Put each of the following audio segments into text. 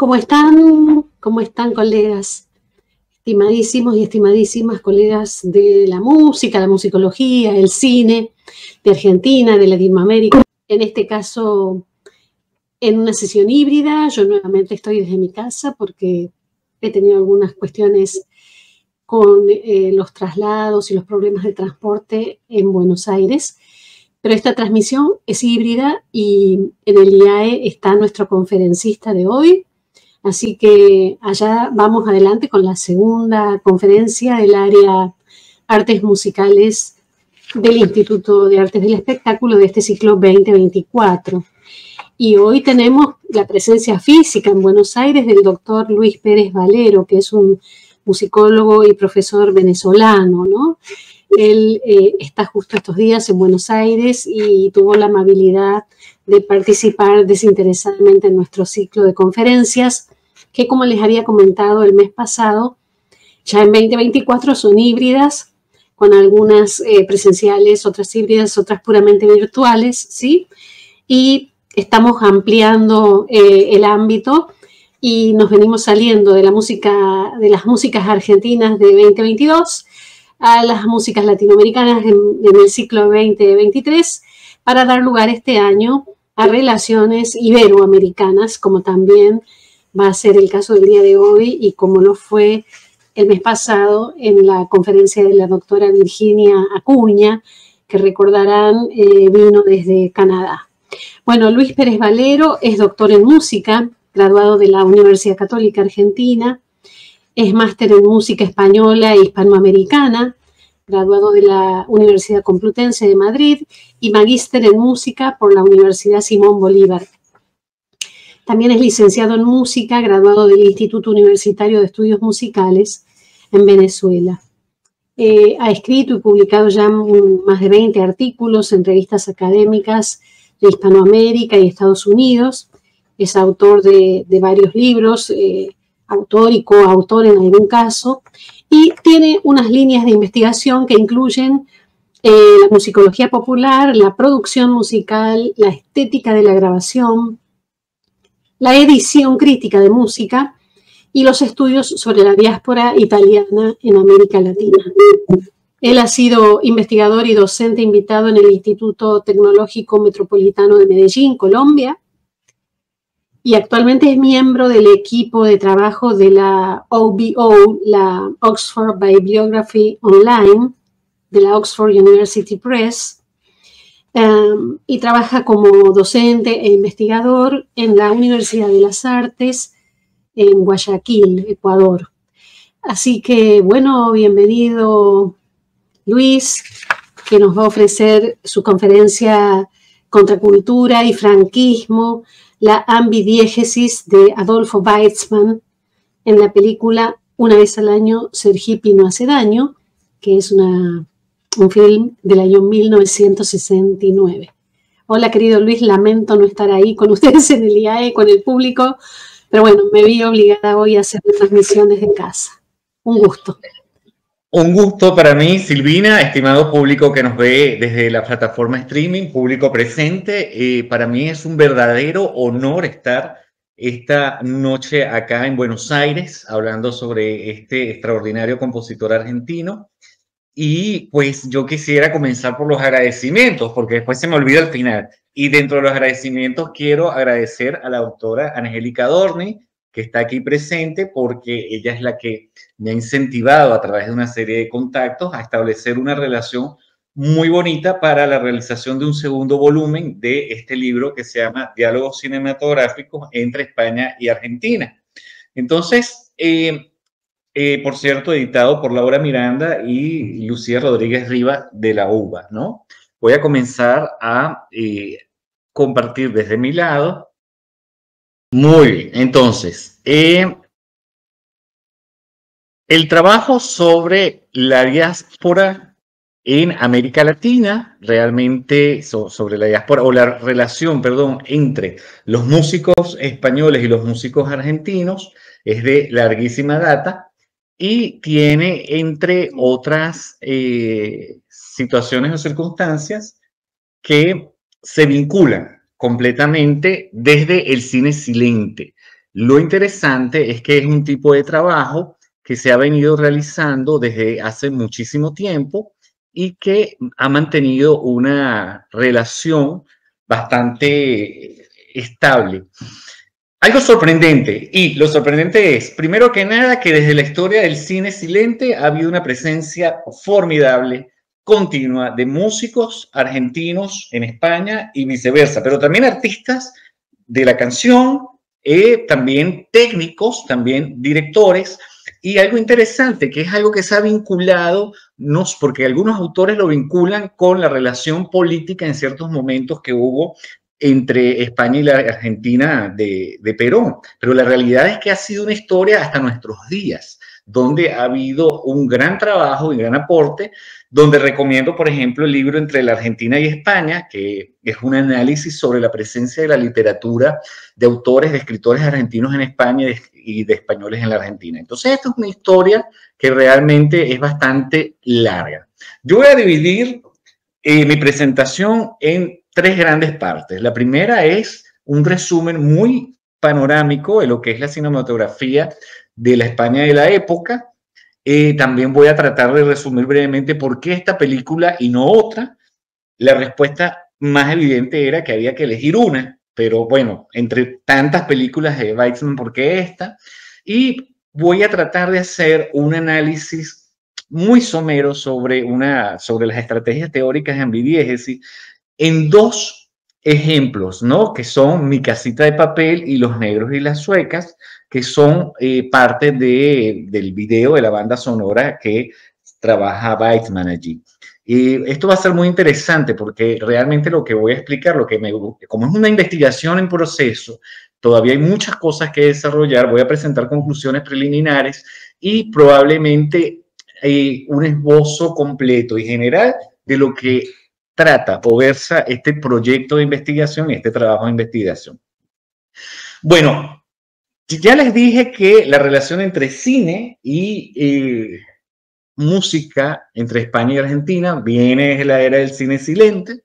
¿Cómo están? ¿Cómo están, colegas? Estimadísimos y estimadísimas colegas de la música, la musicología, el cine, de Argentina, de Latinoamérica. En este caso, en una sesión híbrida, yo nuevamente estoy desde mi casa porque he tenido algunas cuestiones con eh, los traslados y los problemas de transporte en Buenos Aires. Pero esta transmisión es híbrida y en el IAE está nuestro conferencista de hoy, Así que allá vamos adelante con la segunda conferencia del área Artes Musicales del Instituto de Artes del Espectáculo de este ciclo 2024. Y hoy tenemos la presencia física en Buenos Aires del doctor Luis Pérez Valero, que es un musicólogo y profesor venezolano, ¿no? Él eh, está justo estos días en Buenos Aires y tuvo la amabilidad de participar desinteresadamente en nuestro ciclo de conferencias, que como les había comentado el mes pasado, ya en 2024 son híbridas, con algunas eh, presenciales, otras híbridas, otras puramente virtuales, ¿sí? Y estamos ampliando eh, el ámbito y nos venimos saliendo de la música, de las músicas argentinas de 2022 a las músicas latinoamericanas en, el ciclo 2023 para dar lugar este año a relaciones iberoamericanas, como también va a ser el caso del día de hoy y como lo fue el mes pasado en la conferencia de la doctora Virginia Acuña, que recordarán eh, vino desde Canadá. Bueno, Luis Pérez Valero es doctor en música, graduado de la Universidad Católica Argentina, es máster en música española e hispanoamericana, graduado de la Universidad Complutense de Madrid y magíster en música por la Universidad Simón Bolívar. También es licenciado en música, graduado del Instituto Universitario de Estudios Musicales en Venezuela. Eh, ha escrito y publicado ya más de 20 artículos en revistas académicas de Hispanoamérica y Estados Unidos. Es autor de, varios libros, eh, autor y coautor en algún caso, y tiene unas líneas de investigación que incluyen eh, la musicología popular, la producción musical, la estética de la grabación, la edición crítica de música y los estudios sobre la diáspora italiana en América Latina. Él ha sido investigador y docente invitado en el Instituto Tecnológico Metropolitano de Medellín, Colombia, y actualmente es miembro del equipo de trabajo de la OBO, la Oxford Bibliography Online, de la Oxford University Press, y trabaja como docente e investigador en la Universidad de las Artes en Guayaquil, Ecuador. Así que, bueno, bienvenido Luis, que nos va a ofrecer su conferencia Contracultura y Franquismo la ambidiégesis de Adolfo Weizmann en la película Una vez al año Sergipi no hace daño, que es una, un film del año 1969. Hola querido Luis, lamento no estar ahí con ustedes en el IAE, con el público, pero bueno, me vi obligada hoy a hacer transmisiones de casa. Un gusto. Un gusto para mí, Silvina, estimado público que nos ve desde la plataforma streaming, público presente. Eh, para mí es un verdadero honor estar esta noche acá en Buenos Aires hablando sobre este extraordinario compositor argentino. Y pues yo quisiera comenzar por los agradecimientos, porque después se me olvida el final. Y dentro de los agradecimientos quiero agradecer a la doctora Angélica Dorni, que está aquí presente, porque ella es la que me ha incentivado a través de una serie de contactos a establecer una relación muy bonita para la realización de un segundo volumen de este libro que se llama Diálogos Cinematográficos entre España y Argentina. Entonces, eh, eh, por cierto, editado por Laura Miranda y Lucía Rodríguez Riva de la UBA, ¿no? Voy a comenzar a eh, compartir desde mi lado. Muy bien, entonces, el trabajo sobre la diáspora en América Latina, realmente sobre la diáspora, o la relación, perdón, entre los músicos españoles y los músicos argentinos, es de larguísima data y tiene, entre otras eh, situaciones o circunstancias, que se vinculan completamente desde el cine silente Lo interesante es que es un tipo de trabajo que se ha venido realizando desde hace muchísimo tiempo y que ha mantenido una relación bastante estable. Algo sorprendente, y lo sorprendente es, primero que nada, que desde la historia del cine silente ha habido una presencia formidable, continua, de músicos argentinos en España y viceversa, pero también artistas de la canción, eh, también técnicos, también directores, y algo interesante, que es algo que se ha vinculado, no, porque algunos autores lo vinculan con la relación política en ciertos momentos que hubo entre España y la Argentina de, Perón. Pero la realidad es que ha sido una historia hasta nuestros días, donde ha habido un gran trabajo y gran aporte, donde recomiendo, por ejemplo, el libro Entre la Argentina y España, que es un análisis sobre la presencia de la literatura de autores, de escritores argentinos en España y de españoles en la Argentina. Entonces, esta es una historia que realmente es bastante larga. Yo voy a dividir eh, mi presentación en tres grandes partes. La primera es un resumen muy panorámico de lo que es la cinematografía de la España de la época. Eh, también voy a tratar de resumir brevemente por qué esta película y no otra. La respuesta más evidente era que había que elegir una, pero bueno, entre tantas películas de Weizmann, ¿por qué esta? Y voy a tratar de hacer un análisis muy somero sobre, una, sobre las estrategias teóricas de ambidiégesis en dos ejemplos, ¿no? Que son Mi casita de papel y Los negros y las suecas, que son eh, parte de, del video de la banda sonora que trabaja Weizmann allí. Y esto va a ser muy interesante porque realmente lo que voy a explicar, lo que me, como es una investigación en proceso, todavía hay muchas cosas que desarrollar, voy a presentar conclusiones preliminares y probablemente eh, un esbozo completo y general de lo que trata o versa este proyecto de investigación y este trabajo de investigación. Bueno, ya les dije que la relación entre cine y eh, música entre España y Argentina viene de la era del cine silente,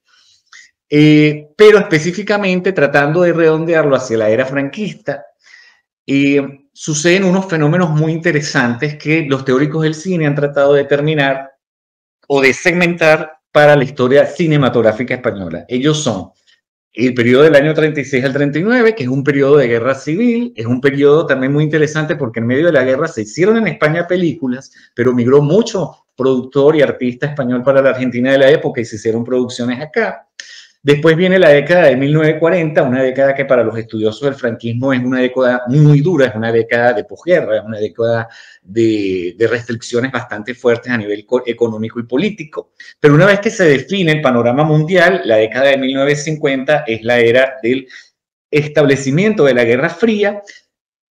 eh, pero específicamente tratando de redondearlo hacia la era franquista, eh, suceden unos fenómenos muy interesantes que los teóricos del cine han tratado de determinar o de segmentar para la historia cinematográfica española. Ellos son el periodo del año 36 al 39, que es un periodo de guerra civil, es un periodo también muy interesante porque en medio de la guerra se hicieron en España películas, pero migró mucho productor y artista español para la Argentina de la época y se hicieron producciones acá. Después viene la década de 1940, una década que para los estudiosos del franquismo es una década muy dura, es una década de posguerra, es una década de, restricciones bastante fuertes a nivel económico y político. Pero una vez que se define el panorama mundial, la década de 1950 es la era del establecimiento de la Guerra Fría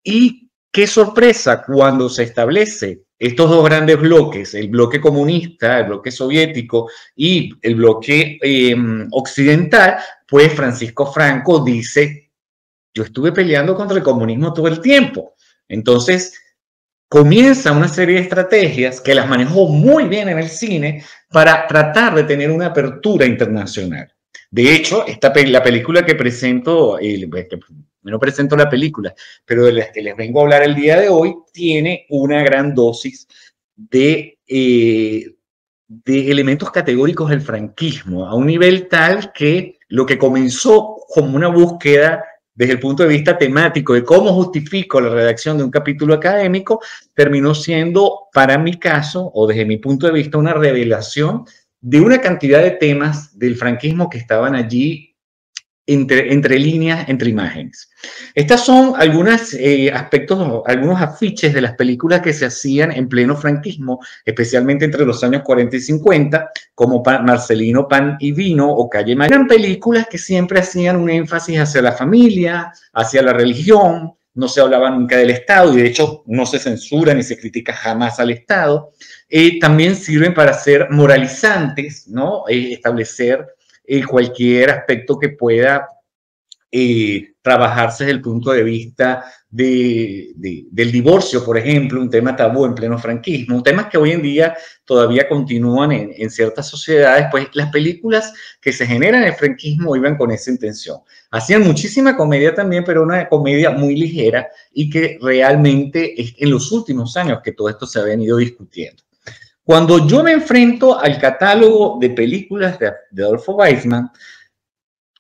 y qué sorpresa cuando se establece estos dos grandes bloques, el bloque comunista, el bloque soviético y el bloque em, occidental, pues Francisco Franco dice, yo estuve peleando contra el comunismo todo el tiempo. Entonces, comienza una serie de estrategias que las manejó muy bien en el cine para tratar de tener una apertura internacional. De hecho, esta, la película que presento, el, no presento la película, pero de las que les vengo a hablar el día de hoy, tiene una gran dosis de, eh, de elementos categóricos del franquismo, a un nivel tal que lo que comenzó como una búsqueda desde el punto de vista temático de cómo justifico la redacción de un capítulo académico, terminó siendo, para mi caso, o desde mi punto de vista, una revelación de una cantidad de temas del franquismo que estaban allí entre, líneas, entre imágenes. Estas son algunos eh, aspectos, algunos afiches de las películas que se hacían en pleno franquismo, especialmente entre los años 40 y 50, como Marcelino Pan y Vino o Calle María. Eran películas que siempre hacían un énfasis hacia la familia, hacia la religión, no se hablaba nunca del Estado y de hecho no se censura ni se critica jamás al Estado. Eh, también sirven para ser moralizantes, ¿no? Eh, establecer cualquier aspecto que pueda eh, trabajarse desde el punto de vista de, del divorcio, por ejemplo, un tema tabú en pleno franquismo, temas que hoy en día todavía continúan en, ciertas sociedades, pues las películas que se generan en el franquismo iban con esa intención. Hacían muchísima comedia también, pero una comedia muy ligera y que realmente en los últimos años que todo esto se ha venido discutiendo. Cuando yo me enfrento al catálogo de películas de, Adolfo Weisman,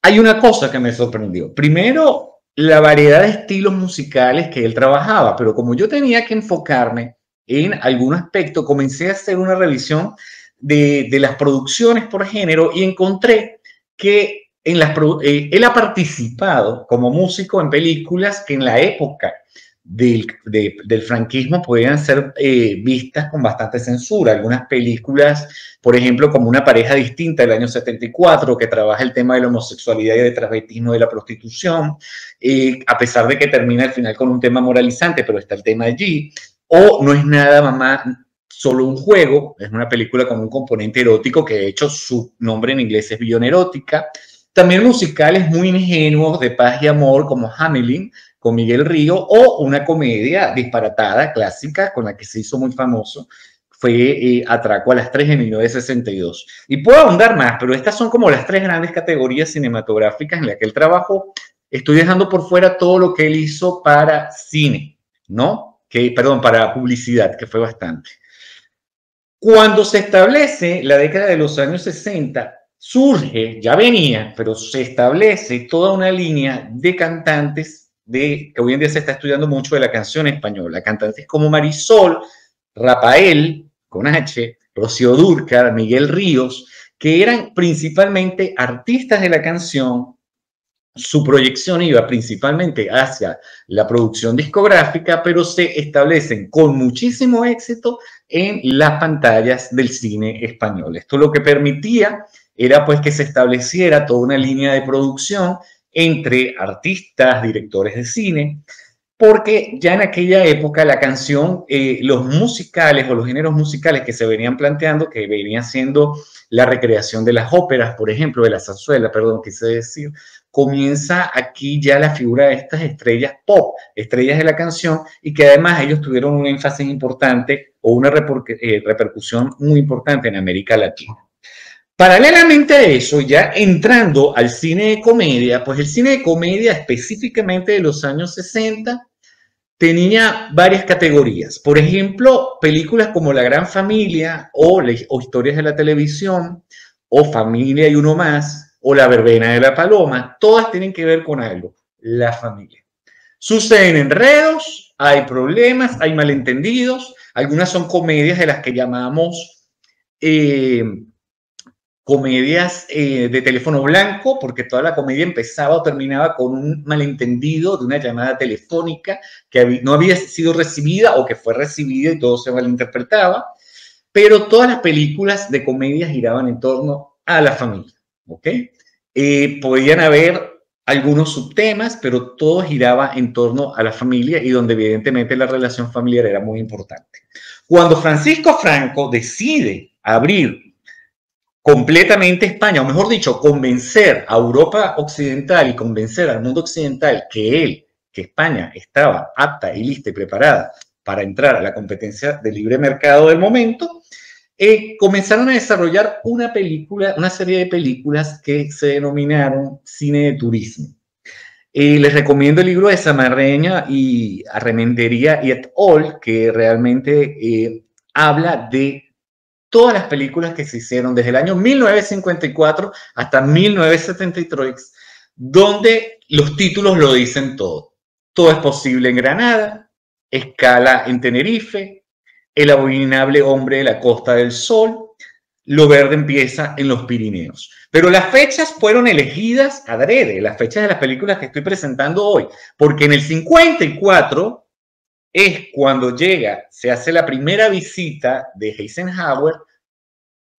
hay una cosa que me sorprendió. Primero, la variedad de estilos musicales que él trabajaba, pero como yo tenía que enfocarme en algún aspecto, comencé a hacer una revisión de, las producciones por género y encontré que en las, eh, él ha participado como músico en películas que en la época del, del franquismo podían ser eh, vistas con bastante censura. Algunas películas, por ejemplo, como Una pareja distinta del año 74, que trabaja el tema de la homosexualidad y de transvestismo de la prostitución, eh, a pesar de que termina al final con un tema moralizante, pero está el tema allí. O No es nada, mamá, solo un juego, es una película con un componente erótico que de hecho su nombre en inglés es Billón Erótica. También musicales muy ingenuos de paz y amor como Hamelin, con Miguel Río, o una comedia disparatada, clásica, con la que se hizo muy famoso, fue eh, Atraco a las 3 en 1962. Y puedo ahondar más, pero estas son como las tres grandes categorías cinematográficas en las que él trabajó. Estoy dejando por fuera todo lo que él hizo para cine, ¿no? Que, perdón, para publicidad, que fue bastante. Cuando se establece la década de los años 60, surge, ya venía, pero se establece toda una línea de cantantes de, que hoy en día se está estudiando mucho de la canción española. Cantantes como Marisol, Rafael, con H, Rocío Durcar, Miguel Ríos, que eran principalmente artistas de la canción. Su proyección iba principalmente hacia la producción discográfica, pero se establecen con muchísimo éxito en las pantallas del cine español. Esto lo que permitía era pues que se estableciera toda una línea de producción entre artistas, directores de cine, porque ya en aquella época la canción, eh, los musicales o los géneros musicales que se venían planteando, que venían siendo la recreación de las óperas, por ejemplo, de la zarzuela, perdón, quise decir, comienza aquí ya la figura de estas estrellas pop, estrellas de la canción, y que además ellos tuvieron un énfasis importante o una eh, repercusión muy importante en América Latina. Paralelamente a eso, ya entrando al cine de comedia, pues el cine de comedia específicamente de los años 60 tenía varias categorías. Por ejemplo, películas como La Gran Familia o, historias de la televisión o Familia y uno más o La Verbena de la Paloma, todas tienen que ver con algo, la familia. Suceden enredos, hay problemas, hay malentendidos, algunas son comedias de las que llamamos... Eh, comedias eh, de teléfono blanco, porque toda la comedia empezaba o terminaba con un malentendido de una llamada telefónica que no había sido recibida o que fue recibida y todo se malinterpretaba. Pero todas las películas de comedia giraban en torno a la familia, ¿ok? Eh, podían haber algunos subtemas, pero todo giraba en torno a la familia y donde evidentemente la relación familiar era muy importante. Cuando Francisco Franco decide abrir completamente España, o mejor dicho, convencer a Europa Occidental y convencer al mundo occidental que él, que España estaba apta y lista y preparada para entrar a la competencia de libre mercado del momento, eh, comenzaron a desarrollar una película, una serie de películas que se denominaron cine de turismo. Eh, les recomiendo el libro de Samarreña y Arremendería y et al, que realmente eh, habla de todas las películas que se hicieron desde el año 1954 hasta 1973, donde los títulos lo dicen todo. Todo es posible en Granada, Escala en Tenerife, El abominable hombre de la Costa del Sol, Lo verde empieza en los Pirineos. Pero las fechas fueron elegidas adrede, las fechas de las películas que estoy presentando hoy, porque en el 54 es cuando llega, se hace la primera visita de Eisenhower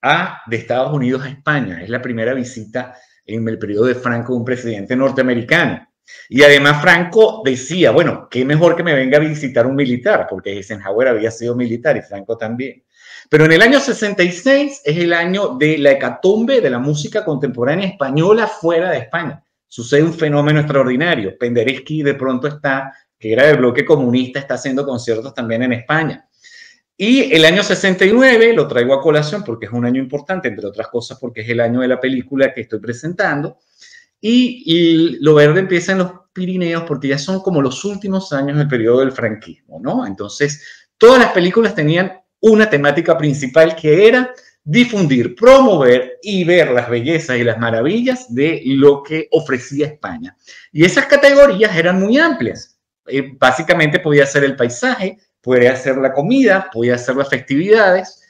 a, de Estados Unidos a España. Es la primera visita en el periodo de Franco un presidente norteamericano. Y además Franco decía, bueno, qué mejor que me venga a visitar un militar, porque Eisenhower había sido militar y Franco también. Pero en el año 66 es el año de la hecatombe de la música contemporánea española fuera de España. sucede un fenómeno extraordinario. Penderecki de pronto está, que era del bloque comunista, está haciendo conciertos también en España. Y el año 69, lo traigo a colación porque es un año importante, entre otras cosas porque es el año de la película que estoy presentando, y, Lo Verde empieza en los Pirineos porque ya son como los últimos años del periodo del franquismo, ¿no? Entonces, todas las películas tenían una temática principal que era difundir, promover y ver las bellezas y las maravillas de lo que ofrecía España. Y esas categorías eran muy amplias. Eh, básicamente podía ser el paisaje, podía ser la comida, podía ser las festividades,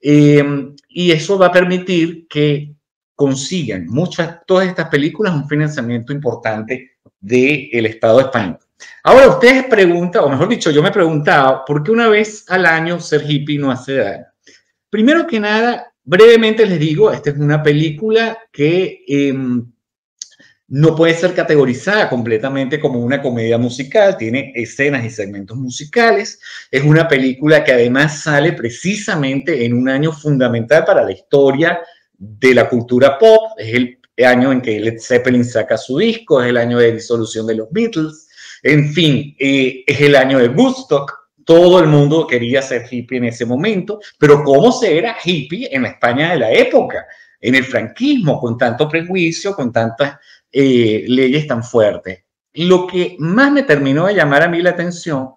eh, y eso va a permitir que consigan muchas, todas estas películas un financiamiento importante del Estado español. Ahora ustedes preguntan, o mejor dicho, yo me preguntaba, ¿por qué una vez al año ser hippie no hace daño? Primero que nada, brevemente les digo, esta es una película que em, no puede ser categorizada completamente como una comedia musical, tiene escenas y segmentos musicales, es una película que además sale precisamente en un año fundamental para la historia de la cultura pop, es el año en que Led Zeppelin saca su disco, es el año de disolución de los Beatles, en fin, eh, es el año de Woodstock, todo el mundo quería ser hippie en ese momento, pero ¿cómo se era hippie en la España de la época? En el franquismo, con tanto prejuicio, con tantas eh, leyes tan fuertes. Lo que más me terminó de llamar a mí la atención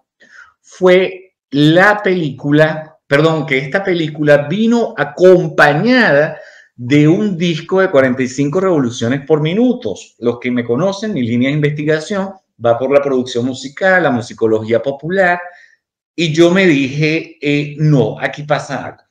fue la película, perdón, que esta película vino acompañada de un disco de 45 revoluciones por minutos. Los que me conocen, mi línea de investigación va por la producción musical, la musicología popular, y yo me dije, eh, no, aquí pasa algo.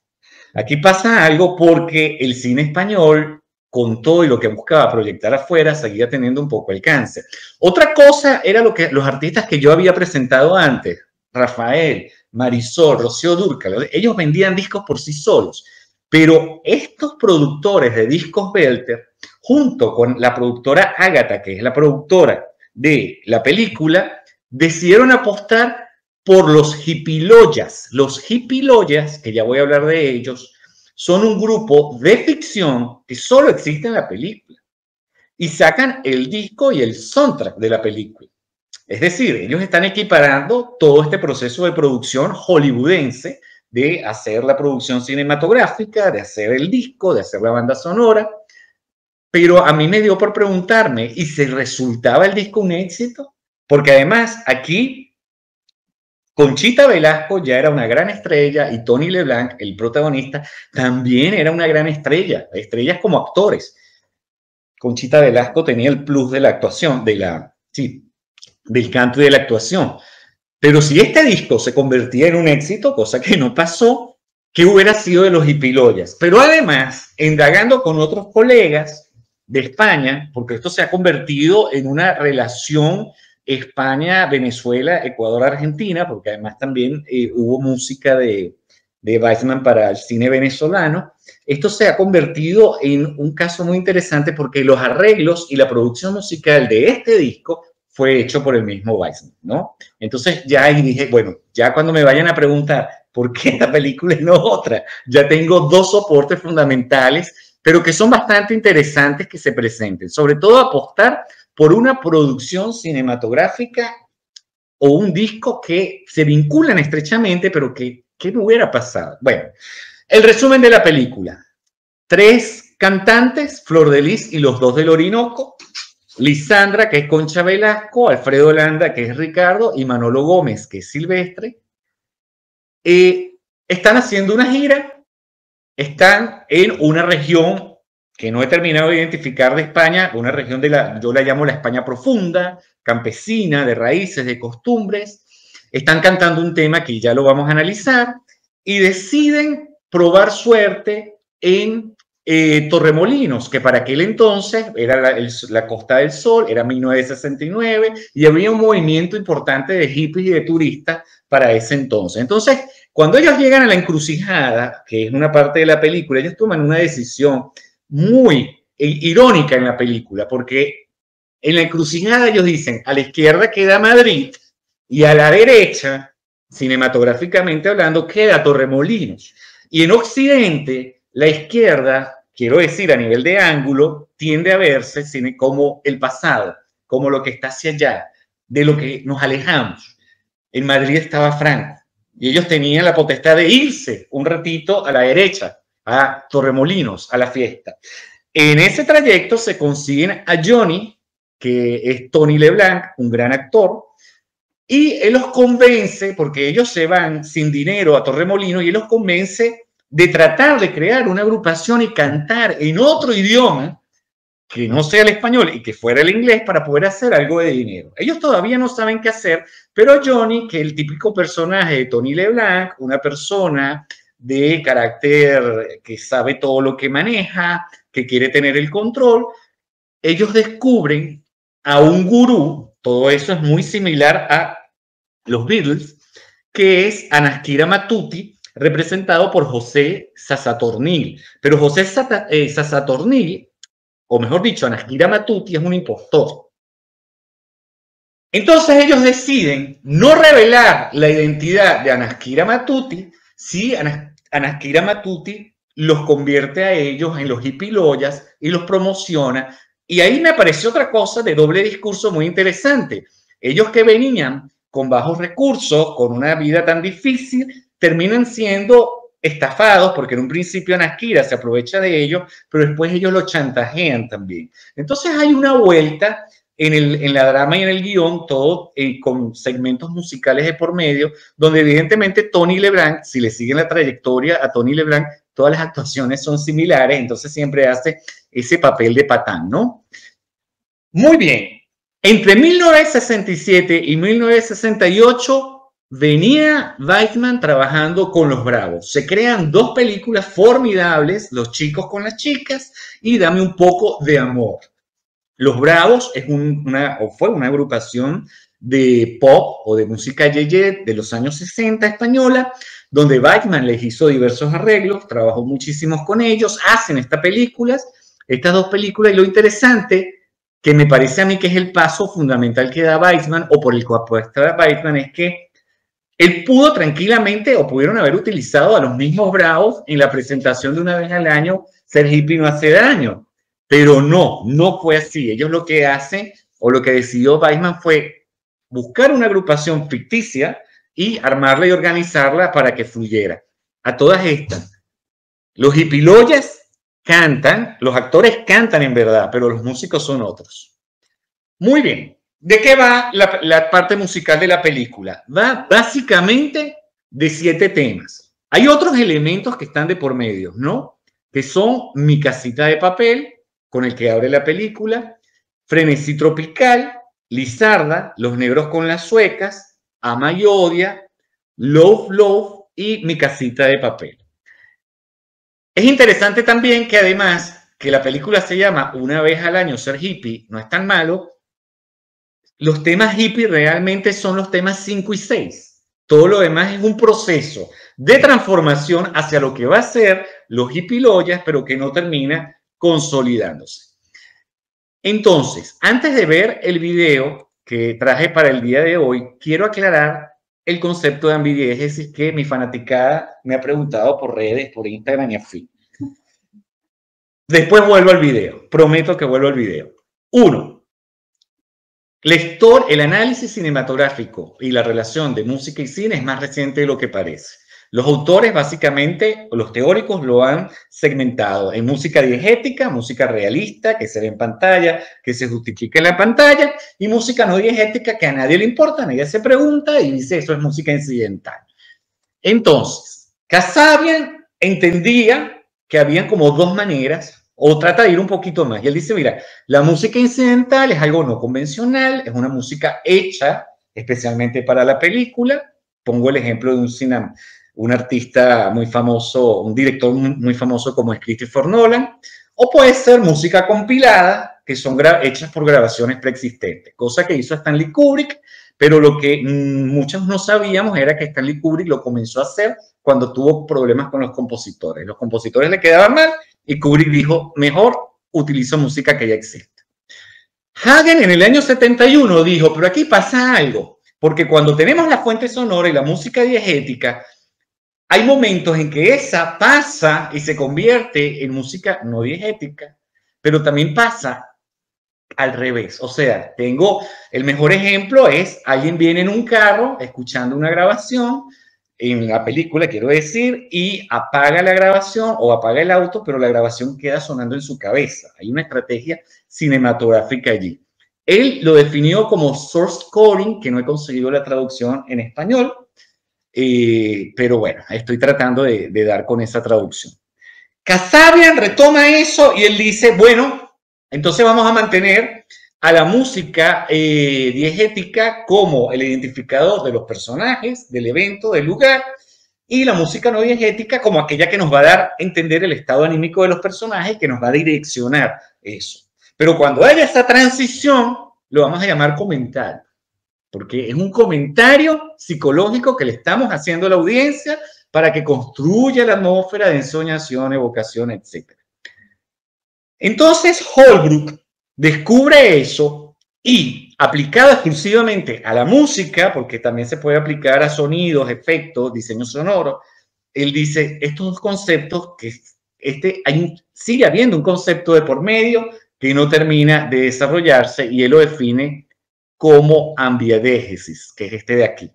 Aquí pasa algo porque el cine español, con todo y lo que buscaba proyectar afuera, seguía teniendo un poco alcance. Otra cosa era lo que los artistas que yo había presentado antes, Rafael, Marisol, Rocío Durcal, ellos vendían discos por sí solos. Pero estos productores de discos Belter, junto con la productora Agatha, que es la productora de la película, decidieron apostar por los hipiloyas. Los hipiloyas, que ya voy a hablar de ellos, son un grupo de ficción que solo existe en la película. Y sacan el disco y el soundtrack de la película. Es decir, ellos están equiparando todo este proceso de producción hollywoodense de hacer la producción cinematográfica, de hacer el disco, de hacer la banda sonora. Pero a mí me dio por preguntarme, ¿y si resultaba el disco un éxito? Porque además aquí Conchita Velasco ya era una gran estrella y Tony LeBlanc, el protagonista, también era una gran estrella, estrellas como actores. Conchita Velasco tenía el plus de la actuación, de la, sí, del canto y de la actuación. Pero si este disco se convertía en un éxito, cosa que no pasó, ¿qué hubiera sido de los hipiloyas? Pero además, indagando con otros colegas de España, porque esto se ha convertido en una relación España, Venezuela, Ecuador, Argentina, porque además también eh, hubo música de, de para el cine venezolano. Esto se ha convertido en un caso muy interesante porque los arreglos y la producción musical de este disco fue hecho por el mismo Weissman, ¿no? Entonces ya ahí dije, bueno, ya cuando me vayan a preguntar por qué esta película y no otra, ya tengo dos soportes fundamentales, pero que son bastante interesantes que se presenten, sobre todo apostar por una producción cinematográfica o un disco que se vinculan estrechamente, pero que, ¿qué no hubiera pasado? Bueno, el resumen de la película. Tres cantantes, Flor de Lis y los dos del Orinoco, Lisandra, que es Concha Velasco, Alfredo Landa, que es Ricardo, y Manolo Gómez, que es Silvestre, eh, están haciendo una gira, están en una región que no he terminado de identificar de España, una región de la, yo la llamo la España profunda, campesina, de raíces, de costumbres, están cantando un tema que ya lo vamos a analizar y deciden probar suerte en eh, Torremolinos, que para aquel entonces era la, Costa del Sol, era 1969, y había un movimiento importante de hippies y de turistas para ese entonces. Entonces, cuando ellos llegan a la encrucijada, que es una parte de la película, ellos toman una decisión muy irónica en la película, porque en la encrucijada ellos dicen, a la izquierda queda Madrid y a la derecha, cinematográficamente hablando, queda Torremolinos. Y en Occidente, la izquierda quiero decir, a nivel de ángulo, tiende a verse como el pasado, como lo que está hacia allá, de lo que nos alejamos. En Madrid estaba Franco y ellos tenían la potestad de irse un ratito a la derecha, a Torremolinos, a la fiesta. En ese trayecto se consiguen a Johnny, que es Tony LeBlanc, un gran actor, y él los convence, porque ellos se van sin dinero a Torremolinos, y él los convence de tratar de crear una agrupación y cantar en otro idioma que no sea el español y que fuera el inglés para poder hacer algo de dinero. Ellos todavía no saben qué hacer, pero Johnny, que es el típico personaje de Tony LeBlanc, una persona de carácter que sabe todo lo que maneja, que quiere tener el control, ellos descubren a un gurú, todo eso es muy similar a los Beatles, que es Anaskira Matuti, representado por José Sasatornil. Pero José eh, Sasatornil, o mejor dicho, Anaskira Matuti es un impostor. Entonces ellos deciden no revelar la identidad de Anaskira Matuti si Anaskira Matuti los convierte a ellos en los hipiloyas y los promociona. Y ahí me apareció otra cosa de doble discurso muy interesante. Ellos que venían con bajos recursos, con una vida tan difícil, terminan siendo estafados porque en un principio Anaskira se aprovecha de ellos, pero después ellos lo chantajean también. Entonces hay una vuelta en, el, en la drama y en el guion, todo eh, con segmentos musicales de por medio, donde evidentemente Tony Leblanc, si le siguen la trayectoria a Tony Leblanc, todas las actuaciones son similares, entonces siempre hace ese papel de patán, ¿no? Muy bien. Entre 1967 y 1968 venía Weizmann trabajando con los Bravos. Se crean dos películas formidables, Los chicos con las chicas y Dame un poco de amor. Los Bravos es una, o fue una agrupación de pop o de música yeye de los años 60 española, donde Weizmann les hizo diversos arreglos, trabajó muchísimos con ellos, hacen estas películas, estas dos películas, y lo interesante que me parece a mí que es el paso fundamental que da Weizmann, o por el cual apuesta Weizmann, es que él pudo tranquilamente, o pudieron haber utilizado a los mismos Bravos en la presentación de una vez al año, ser hippie no hace daño. Pero no, no fue así. Ellos lo que hacen, o lo que decidió Weisman fue buscar una agrupación ficticia y armarla y organizarla para que fluyera. A todas estas, los hipiloyas cantan, los actores cantan en verdad, pero los músicos son otros. Muy bien. ¿De qué va la, la parte musical de la película? Va básicamente de siete temas. Hay otros elementos que están de por medio, ¿no? Que son Mi casita de papel, con el que abre la película, Frenesí Tropical, Lizarda, Los Negros con las Suecas, Ama y Odia, Love Love y Mi Casita de Papel. Es interesante también que además que la película se llama Una vez al año ser hippie, no es tan malo, los temas hippie realmente son los temas 5 y 6. Todo lo demás es un proceso de transformación hacia lo que va a ser los loyas, pero que no termina consolidándose. Entonces, antes de ver el video que traje para el día de hoy, quiero aclarar el concepto de ambidiegesis que mi fanaticada me ha preguntado por redes, por Instagram y así. Después vuelvo al video. Prometo que vuelvo al video. Uno, lector, el análisis cinematográfico y la relación de música y cine es más reciente de lo que parece. Los autores básicamente, los teóricos lo han segmentado en música diegética, música realista, que se ve en pantalla, que se justifica en la pantalla, y música no diegética que a nadie le importa, nadie se pregunta y dice eso es música incidental. Entonces, Casabian entendía que habían como dos maneras, o trata de ir un poquito más, y él dice, mira, la música incidental es algo no convencional, es una música hecha especialmente para la película, pongo el ejemplo de un, un artista muy famoso, un director muy famoso como es Christopher Nolan, o puede ser música compilada, que son hechas por grabaciones preexistentes, cosa que hizo Stanley Kubrick, pero lo que muchos no sabíamos era que Stanley Kubrick lo comenzó a hacer cuando tuvo problemas con los compositores. Los compositores le quedaban mal y Kubrick dijo, mejor utilizo música que ya existe. Hagen en el año 71 dijo, pero aquí pasa algo, porque cuando tenemos la fuente sonora y la música diegética, hay momentos en que esa pasa y se convierte en música no diegética, pero también pasa al revés. O sea, tengo el mejor ejemplo es alguien viene en un carro escuchando una grabación en la película, quiero decir, y apaga la grabación o apaga el auto, pero la grabación queda sonando en su cabeza. Hay una estrategia cinematográfica allí. Él lo definió como source coding, que no he conseguido la traducción en español, eh, pero bueno, estoy tratando de, dar con esa traducción. Kasabian retoma eso y él dice, bueno, entonces vamos a mantener a la música eh, diegética como el identificador de los personajes, del evento, del lugar, y la música no diegética como aquella que nos va a dar entender el estado anímico de los personajes, que nos va a direccionar eso. Pero cuando haya esa transición, lo vamos a llamar comentario, porque es un comentario psicológico que le estamos haciendo a la audiencia para que construya la atmósfera de ensoñación, evocación, etc. Entonces Holbrook descubre eso y aplicado exclusivamente a la música, porque también se puede aplicar a sonidos, efectos, diseño sonoro, él dice estos dos conceptos que este, hay sigue habiendo un concepto de por medio que no termina de desarrollarse y él lo define como ambiadégesis, que es este de aquí.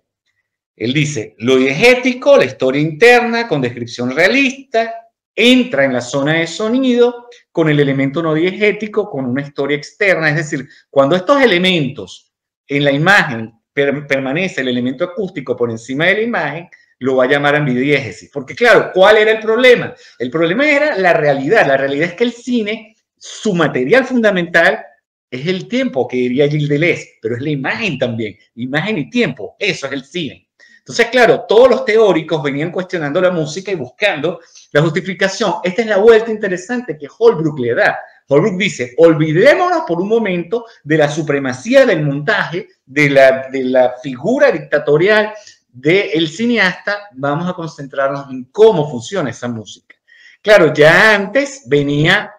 Él dice, lo diegético, la historia interna con descripción realista, entra en la zona de sonido con el elemento no diegético, con una historia externa. Es decir, cuando estos elementos en la imagen permanece el elemento acústico por encima de la imagen, lo va a llamar ambidiégesis. Porque claro, ¿cuál era el problema? El problema era la realidad. La realidad es que el cine, su material fundamental es el tiempo, que diría Gilles Deleuze, pero es la imagen también. Imagen y tiempo, eso es el cine. Entonces, claro, todos los teóricos venían cuestionando la música y buscando la justificación. Esta es la vuelta interesante que Holbrook le da. Holbrook dice, olvidémonos por un momento de la supremacía del montaje, de la, de la figura dictatorial del cineasta, vamos a concentrarnos en cómo funciona esa música. Claro, ya antes venía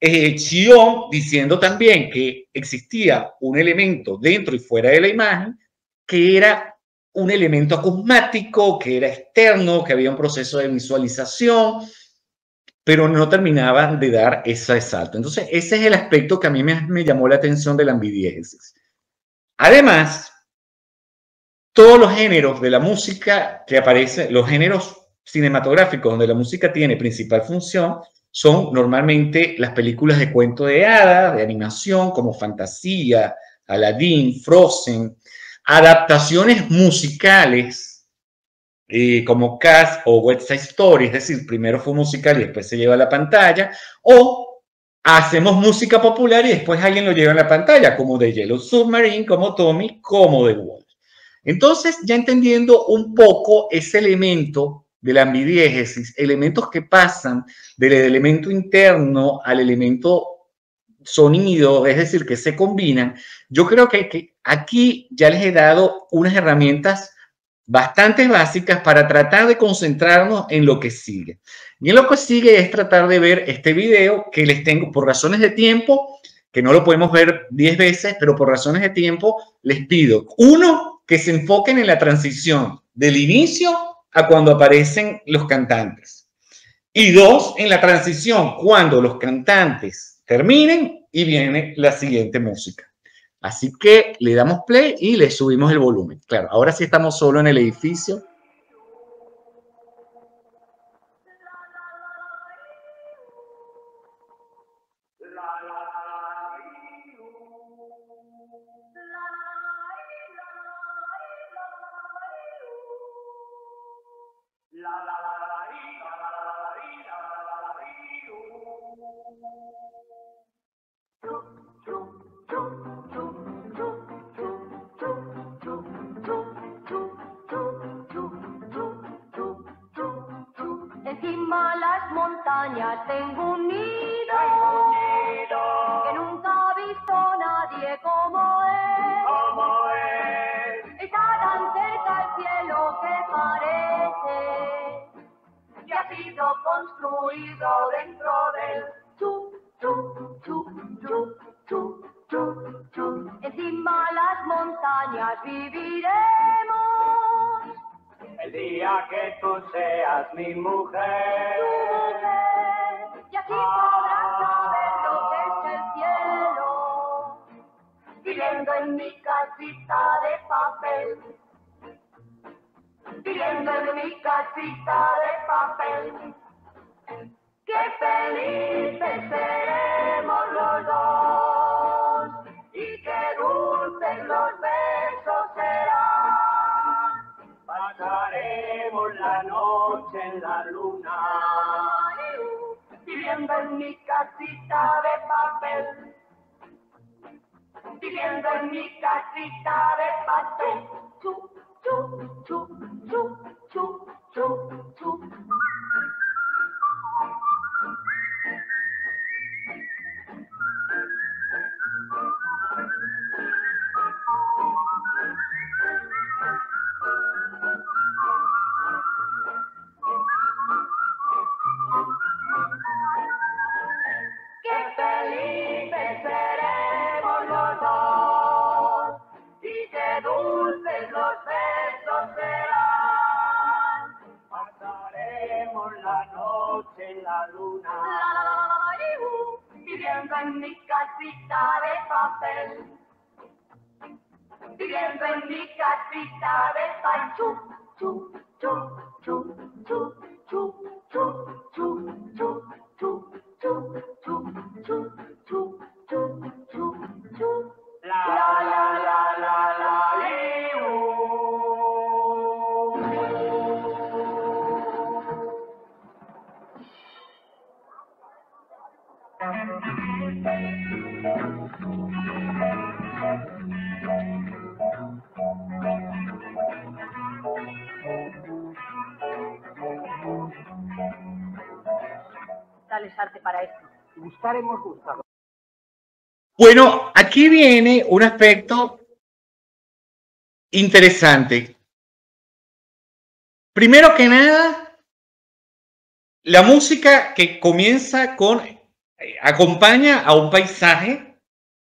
eh, diciendo también que existía un elemento dentro y fuera de la imagen que era un elemento acusmático que era externo, que había un proceso de visualización, pero no terminaban de dar ese salto. Entonces, ese es el aspecto que a mí me, llamó la atención de la ambidiegesis. Además, todos los géneros de la música que aparecen, los géneros cinematográficos donde la música tiene principal función, son normalmente las películas de cuento de hadas, de animación, como Fantasía, Aladdin, Frozen, adaptaciones musicales eh, como Cast o West Side Story, es decir, primero fue musical y después se lleva a la pantalla, o hacemos música popular y después alguien lo lleva a la pantalla, como The Yellow Submarine, como Tommy, como The Wolf. Entonces, ya entendiendo un poco ese elemento de la ambidiegesis, elementos que pasan del elemento interno al elemento sonido, es decir, que se combinan, yo creo que, aquí ya les he dado unas herramientas bastante básicas para tratar de concentrarnos en lo que sigue. Y en lo que sigue es tratar de ver este video que les tengo por razones de tiempo, que no lo podemos ver 10 veces, pero por razones de tiempo les pido, uno, que se enfoquen en la transición del inicio a cuando aparecen los cantantes. Y dos, en la transición cuando los cantantes terminen y viene la siguiente música. Así que le damos play y le subimos el volumen. Claro, ahora sí estamos solo en el edificio. Bueno, aquí viene un aspecto interesante. Primero que nada, la música que comienza con, eh, acompaña a un paisaje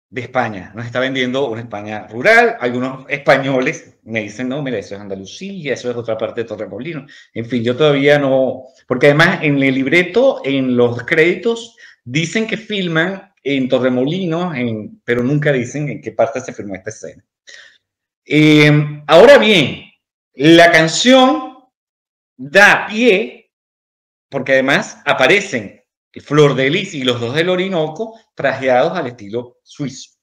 de España. Nos está vendiendo una España rural. Algunos españoles me dicen, no, mira, eso es Andalucía, eso es otra parte de Torremolino. En fin, yo todavía no, porque además en el libreto, en los créditos, dicen que filman en Torremolinos, en, pero nunca dicen en qué parte se filmó esta escena. Eh, ahora bien, la canción da pie, porque además aparecen Flor de Lis y los dos del Orinoco trajeados al estilo suizo.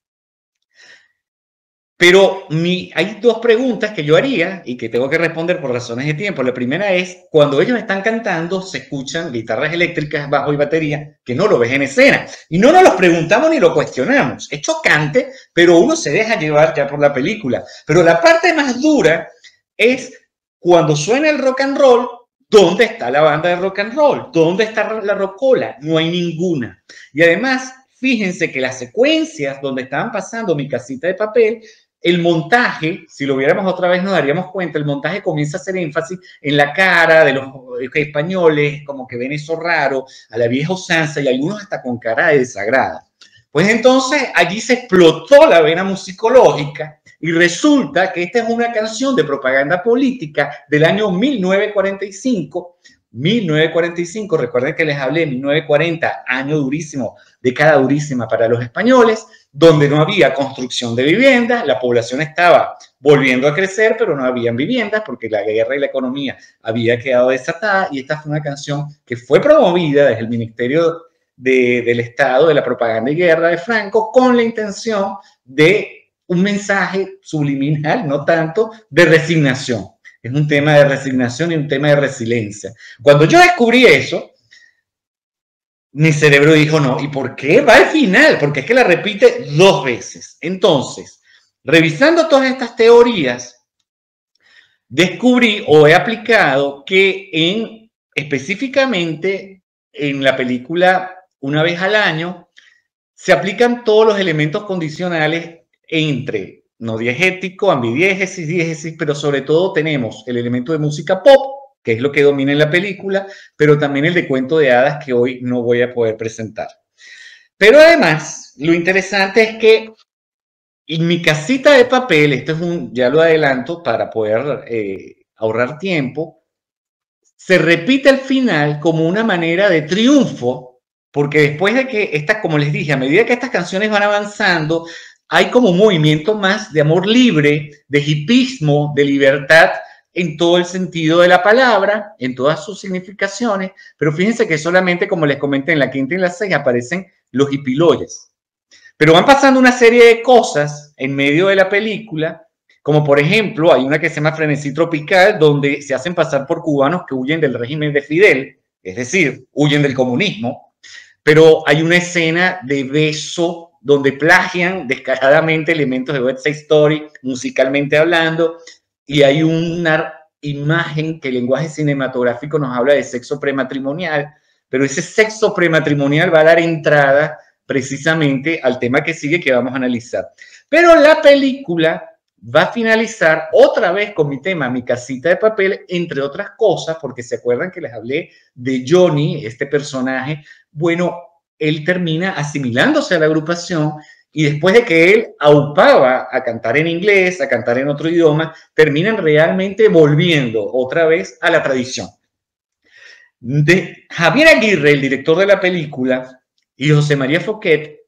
Pero mi, hay dos preguntas que yo haría y que tengo que responder por razones de tiempo. La primera es, cuando ellos están cantando, se escuchan guitarras eléctricas, bajo y batería, que no lo ves en escena. Y no nos los preguntamos ni lo cuestionamos. Es chocante, pero uno se deja llevar ya por la película. Pero la parte más dura es cuando suena el rock and roll, ¿dónde está la banda de rock and roll? ¿Dónde está la rocola? No hay ninguna. Y además, fíjense que las secuencias donde estaban pasando mi casita de papel, el montaje, si lo viéramos otra vez nos daríamos cuenta, el montaje comienza a hacer énfasis en la cara de los españoles, como que ven eso raro, a la vieja usanza y algunos hasta con cara de desagrada. Pues entonces allí se explotó la vena musicológica y resulta que esta es una canción de propaganda política del año 1945. 1945, recuerden que les hablé, 1940, año durísimo, década durísima para los españoles, donde no había construcción de viviendas, la población estaba volviendo a crecer, pero no habían viviendas porque la guerra y la economía había quedado desatada y esta fue una canción que fue promovida desde el Ministerio de, del Estado de la Propaganda y Guerra de Franco con la intención de un mensaje subliminal, no tanto, de resignación. Es un tema de resignación y un tema de resiliencia. Cuando yo descubrí eso, mi cerebro dijo, no, ¿y por qué va al final? Porque es que la repite dos veces. Entonces, revisando todas estas teorías, descubrí o he aplicado que en específicamente en la película Una vez al año se aplican todos los elementos condicionales entre no diegético, ambidiégesis, diégesis, pero sobre todo tenemos el elemento de música pop, que es lo que domina en la película, pero también el de cuento de hadas que hoy no voy a poder presentar. Pero además, lo interesante es que en mi casita de papel, esto es un, ya lo adelanto para poder eh, ahorrar tiempo, se repite al final como una manera de triunfo, porque después de que estas, como les dije, a medida que estas canciones van avanzando, hay como un movimiento más de amor libre, de hipismo, de libertad en todo el sentido de la palabra, en todas sus significaciones, pero fíjense que solamente, como les comenté, en la quinta y la sexta aparecen los hipiloyes. Pero van pasando una serie de cosas en medio de la película, como por ejemplo, hay una que se llama Frenesí Tropical, donde se hacen pasar por cubanos que huyen del régimen de Fidel, es decir, huyen del comunismo, pero hay una escena de beso donde plagian descaradamente elementos de West Side Story, musicalmente hablando, y hay una imagen que el lenguaje cinematográfico nos habla de sexo prematrimonial, pero ese sexo prematrimonial va a dar entrada precisamente al tema que sigue que vamos a analizar. Pero la película va a finalizar otra vez con mi tema, mi casita de papel, entre otras cosas, porque se acuerdan que les hablé de Johnny, este personaje. Bueno, él termina asimilándose a la agrupación y después de que él aupaba a cantar en inglés, a cantar en otro idioma, terminan realmente volviendo otra vez a la tradición. De Javier Aguirre, el director de la película, y José María Foquet,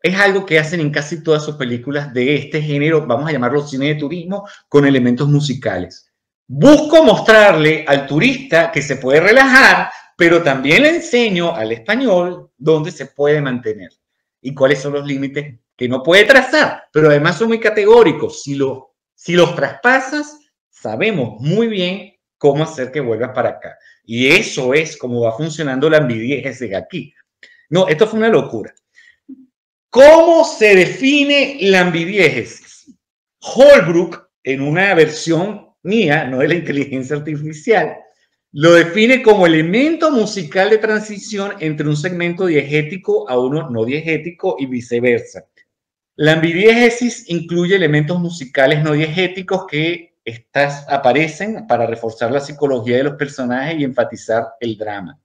es algo que hacen en casi todas sus películas de este género, vamos a llamarlo cine de turismo, con elementos musicales. Busco mostrarle al turista que se puede relajar, pero también le enseño al español dónde se puede mantener y cuáles son los límites que no puede trazar, pero además son muy categóricos. Si, lo, si los traspasas, sabemos muy bien cómo hacer que vuelvas para acá. Y eso es como va funcionando la de aquí. No, esto fue una locura. ¿Cómo se define la ambidiegesis? Holbrook, en una versión mía, no de la inteligencia artificial, lo define como elemento musical de transición entre un segmento diegético a uno no diegético y viceversa. La ambidiegesis incluye elementos musicales no diegéticos que aparecen para reforzar la psicología de los personajes y enfatizar el drama.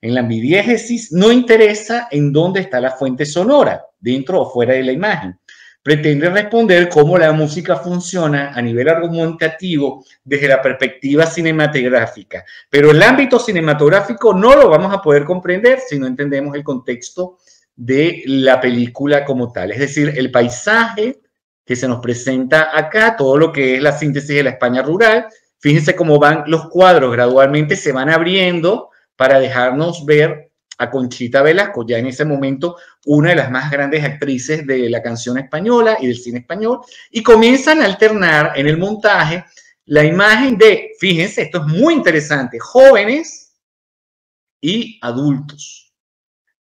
En la ambidiegesis no interesa en dónde está la fuente sonora, dentro o fuera de la imagen pretende responder cómo la música funciona a nivel argumentativo desde la perspectiva cinematográfica. Pero el ámbito cinematográfico no lo vamos a poder comprender si no entendemos el contexto de la película como tal. Es decir, el paisaje que se nos presenta acá, todo lo que es la síntesis de la España rural. Fíjense cómo van los cuadros, gradualmente se van abriendo para dejarnos ver a Conchita Velasco, ya en ese momento una de las más grandes actrices de la canción española y del cine español, y comienzan a alternar en el montaje la imagen de, fíjense, esto es muy interesante, jóvenes y adultos.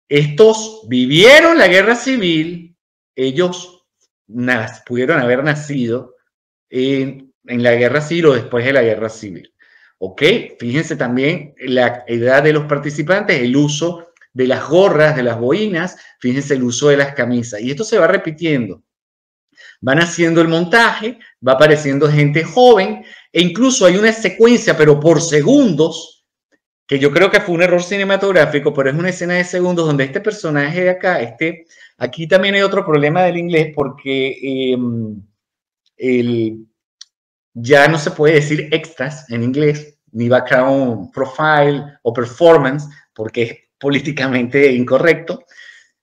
Estos vivieron la guerra civil, ellos pudieron haber nacido en, en la guerra civil o después de la guerra civil. ¿Ok? Fíjense también la edad de los participantes, el uso de las gorras, de las boinas, fíjense el uso de las camisas. Y esto se va repitiendo. Van haciendo el montaje, va apareciendo gente joven e incluso hay una secuencia, pero por segundos, que yo creo que fue un error cinematográfico, pero es una escena de segundos donde este personaje de acá, este, aquí también hay otro problema del inglés porque em, el, ya no se puede decir extras en inglés, ni background profile o performance, porque es políticamente incorrecto.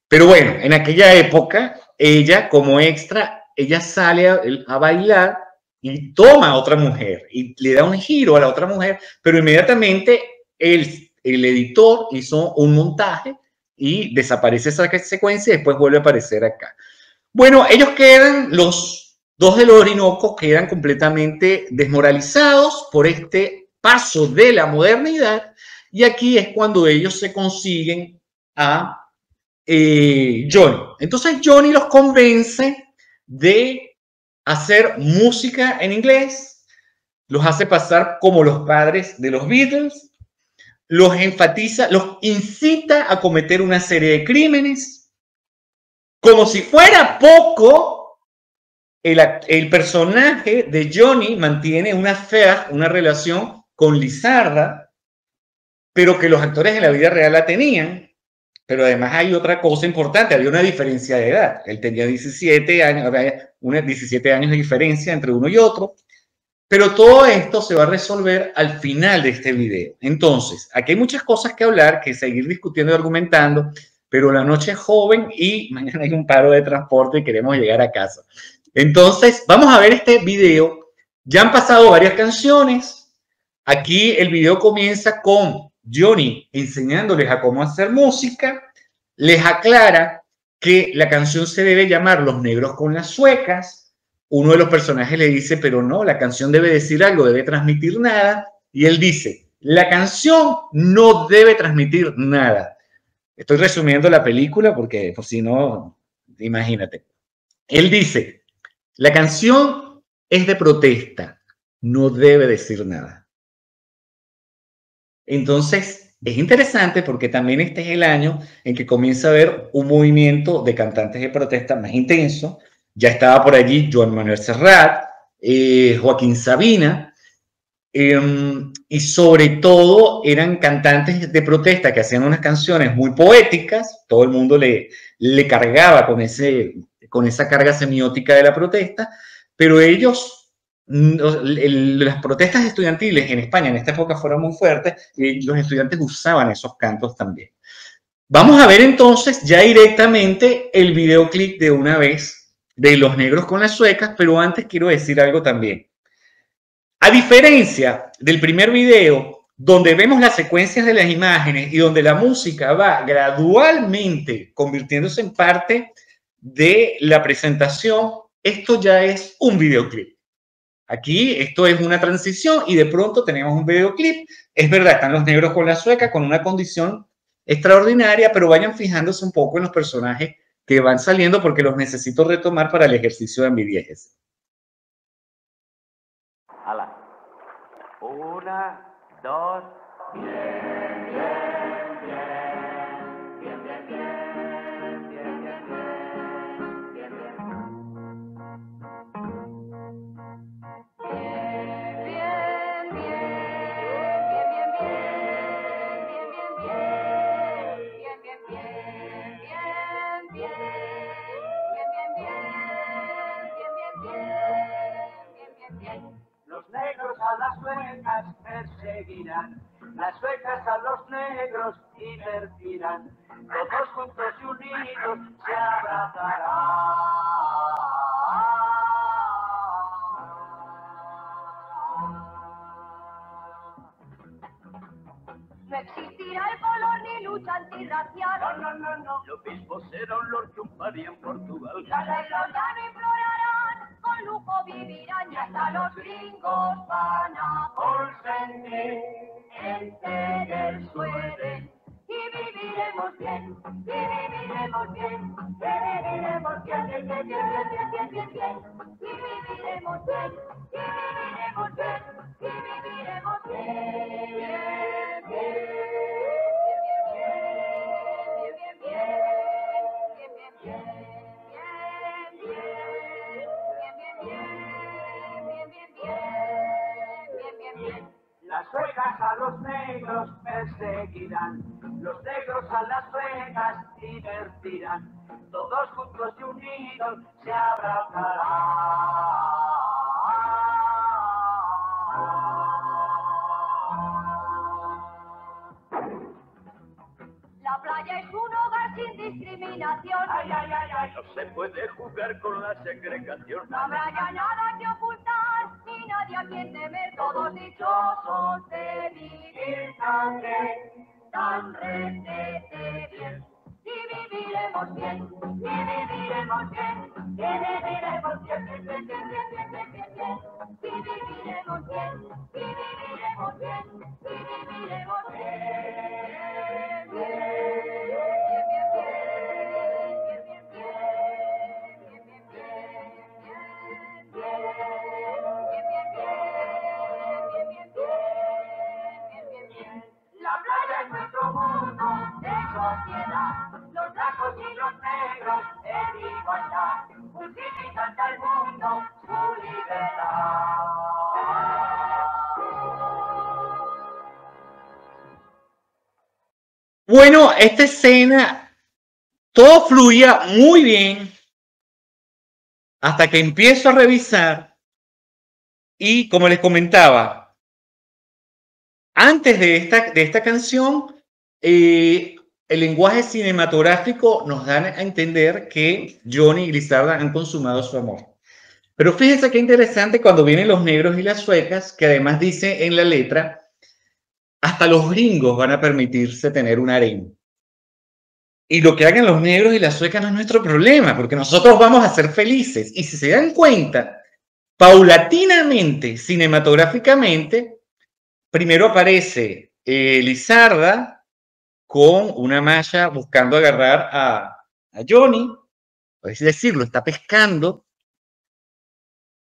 Pero bueno, en aquella época, ella como extra, ella sale a, bailar y toma a otra mujer y le da un giro a la otra mujer, pero inmediatamente el, el editor hizo un montaje y desaparece esa secuencia y después vuelve a aparecer acá. Bueno, ellos quedan los Dos de los Orinoco quedan completamente desmoralizados por este paso de la modernidad y aquí es cuando ellos se consiguen a eh, Johnny. Entonces Johnny los convence de hacer música en inglés, los hace pasar como los padres de los Beatles, los enfatiza, los incita a cometer una serie de crímenes, como si fuera poco, el, personaje de Johnny mantiene una fea, una relación con Lizarda, pero que los actores en la vida real la tenían. Pero además hay otra cosa importante, había una diferencia de edad. Él tenía 17 años, había una 17 años de diferencia entre uno y otro. Pero todo esto se va a resolver al final de este video. Entonces, aquí hay muchas cosas que hablar, que seguir discutiendo y argumentando, pero la noche es joven y mañana hay un paro de transporte y queremos llegar a casa. Entonces, vamos a ver este video. Ya han pasado varias canciones. Aquí el video comienza con Johnny enseñándoles a cómo hacer música. Les aclara que la canción se debe llamar Los negros con las suecas uno de los personajes le dice, pero no, la canción debe decir algo, debe transmitir nada. Y él dice, la canción no debe transmitir nada. Estoy resumiendo la película porque, por si no, imagínate. Él dice, la canción es de protesta, no debe decir nada. Entonces, es interesante porque también este es el año en que comienza a haber un movimiento de cantantes de protesta más intenso, ya estaba por allí Joan Manuel Serrat, eh, Joaquín Sabina, em, y sobre todo eran cantantes de protesta que hacían unas canciones muy poéticas, todo el mundo le, le cargaba con, ese, con esa carga semiótica de la protesta, pero ellos, las protestas estudiantiles en España en esta época fueron muy fuertes y los estudiantes usaban esos cantos también. Vamos a ver entonces ya directamente el videoclip de una vez de los negros con las suecas, pero antes quiero decir algo también. A diferencia del primer video, donde vemos las secuencias de las imágenes y donde la música va gradualmente convirtiéndose en parte de la presentación, esto ya es un videoclip. Aquí esto es una transición y de pronto tenemos un videoclip. Es verdad, están los negros con la sueca con una condición extraordinaria, pero vayan fijándose un poco en los personajes que van saliendo porque los necesito retomar para el ejercicio de mi viejes. Hala. Una, dos. Los las suecas a los negros divertirán, todos juntos y unidos se abrazarán. No existirá el color ni lucha antirracial. No, no, no, no, lo mismo será un lord que un pari en Portugal. Las reglas ya no lujo vivirán y hasta los gringos van a Consentir. entender suelen. Y viviremos bien, y viviremos bien, y viviremos bien, bien, bien, bien, bien, bien, bien. Y viviremos bien, y viviremos bien, y viviremos bien, Las suecas a los negros perseguirán, los negros a las suecas divertirán, todos juntos y unidos se abrazarán. La playa es un hogar sin discriminación. Ay, ay, ay, ay, no se puede jugar con la segregación. No habrá ya nada que ocultar, nadie a quien temer, todos dichosos de vivir tan bien, tan retete bien. Y viviremos bien, y viviremos bien, y viviremos bien, bien, bien, bien, bien, bien, viviremos bien, y viviremos bien, y viviremos bien. Bueno, esta escena, todo fluía muy bien hasta que empiezo a revisar Y como les comentaba, antes de esta, de esta canción, eh, el lenguaje cinematográfico nos da a entender que Johnny y Lizarda han consumado su amor. Pero fíjense qué interesante cuando vienen los negros y las suecas, que además dice en la letra, hasta los gringos van a permitirse tener un harem. Y lo que hagan los negros y las suecas no es nuestro problema, porque nosotros vamos a ser felices. Y si se dan cuenta, paulatinamente, cinematográficamente, primero aparece eh, Lizarda con una malla buscando agarrar a, a Johnny, por así decirlo, está pescando,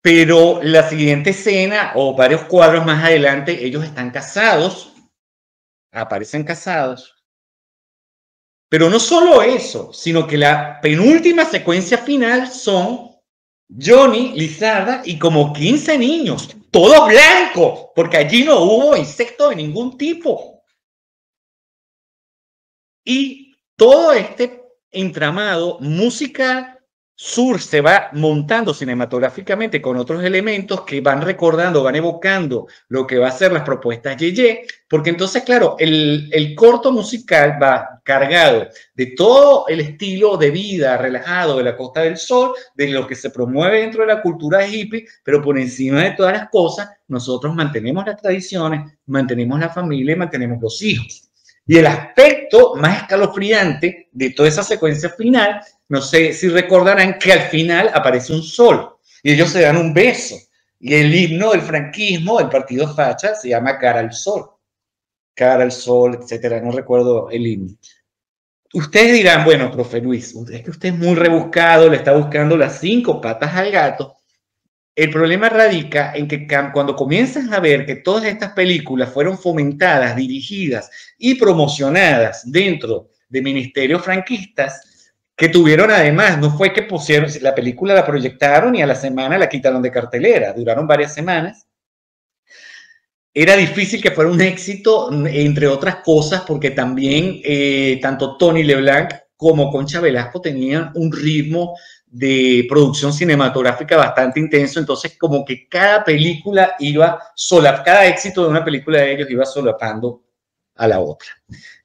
pero la siguiente escena o varios cuadros más adelante, ellos están casados, aparecen casados. Pero no solo eso, sino que la penúltima secuencia final son Johnny, Lizarda y como 15 niños, todos blancos, porque allí no hubo insectos de ningún tipo. Y todo este entramado musical Sur se va montando cinematográficamente con otros elementos que van recordando, van evocando lo que va a ser las propuestas Yeye, porque entonces, claro, el, el, corto musical va cargado de todo el estilo de vida relajado de la Costa del Sol, de lo que se promueve dentro de la cultura hippie, pero por encima de todas las cosas, nosotros mantenemos las tradiciones, mantenemos la familia mantenemos los hijos. Y el aspecto más escalofriante de toda esa secuencia final no sé si recordarán que al final aparece un sol y ellos se dan un beso. Y el himno del franquismo del partido facha se llama Cara al Sol. Cara al Sol, etcétera. No recuerdo el himno. Ustedes dirán, bueno, profe Luis, es que usted es muy rebuscado, le está buscando las cinco patas al gato. El problema radica en que cuando comienzas a ver que todas estas películas fueron fomentadas, dirigidas y promocionadas dentro de ministerios franquistas, que tuvieron además, no fue que pusieron, la película la proyectaron y a la semana la quitaron de cartelera, duraron varias semanas. Era difícil que fuera un éxito, entre otras cosas, porque también eh, tanto Tony LeBlanc como Concha Velasco tenían un ritmo de producción cinematográfica bastante intenso, entonces como que cada película iba sola, cada éxito de una película de ellos iba solapando a la otra.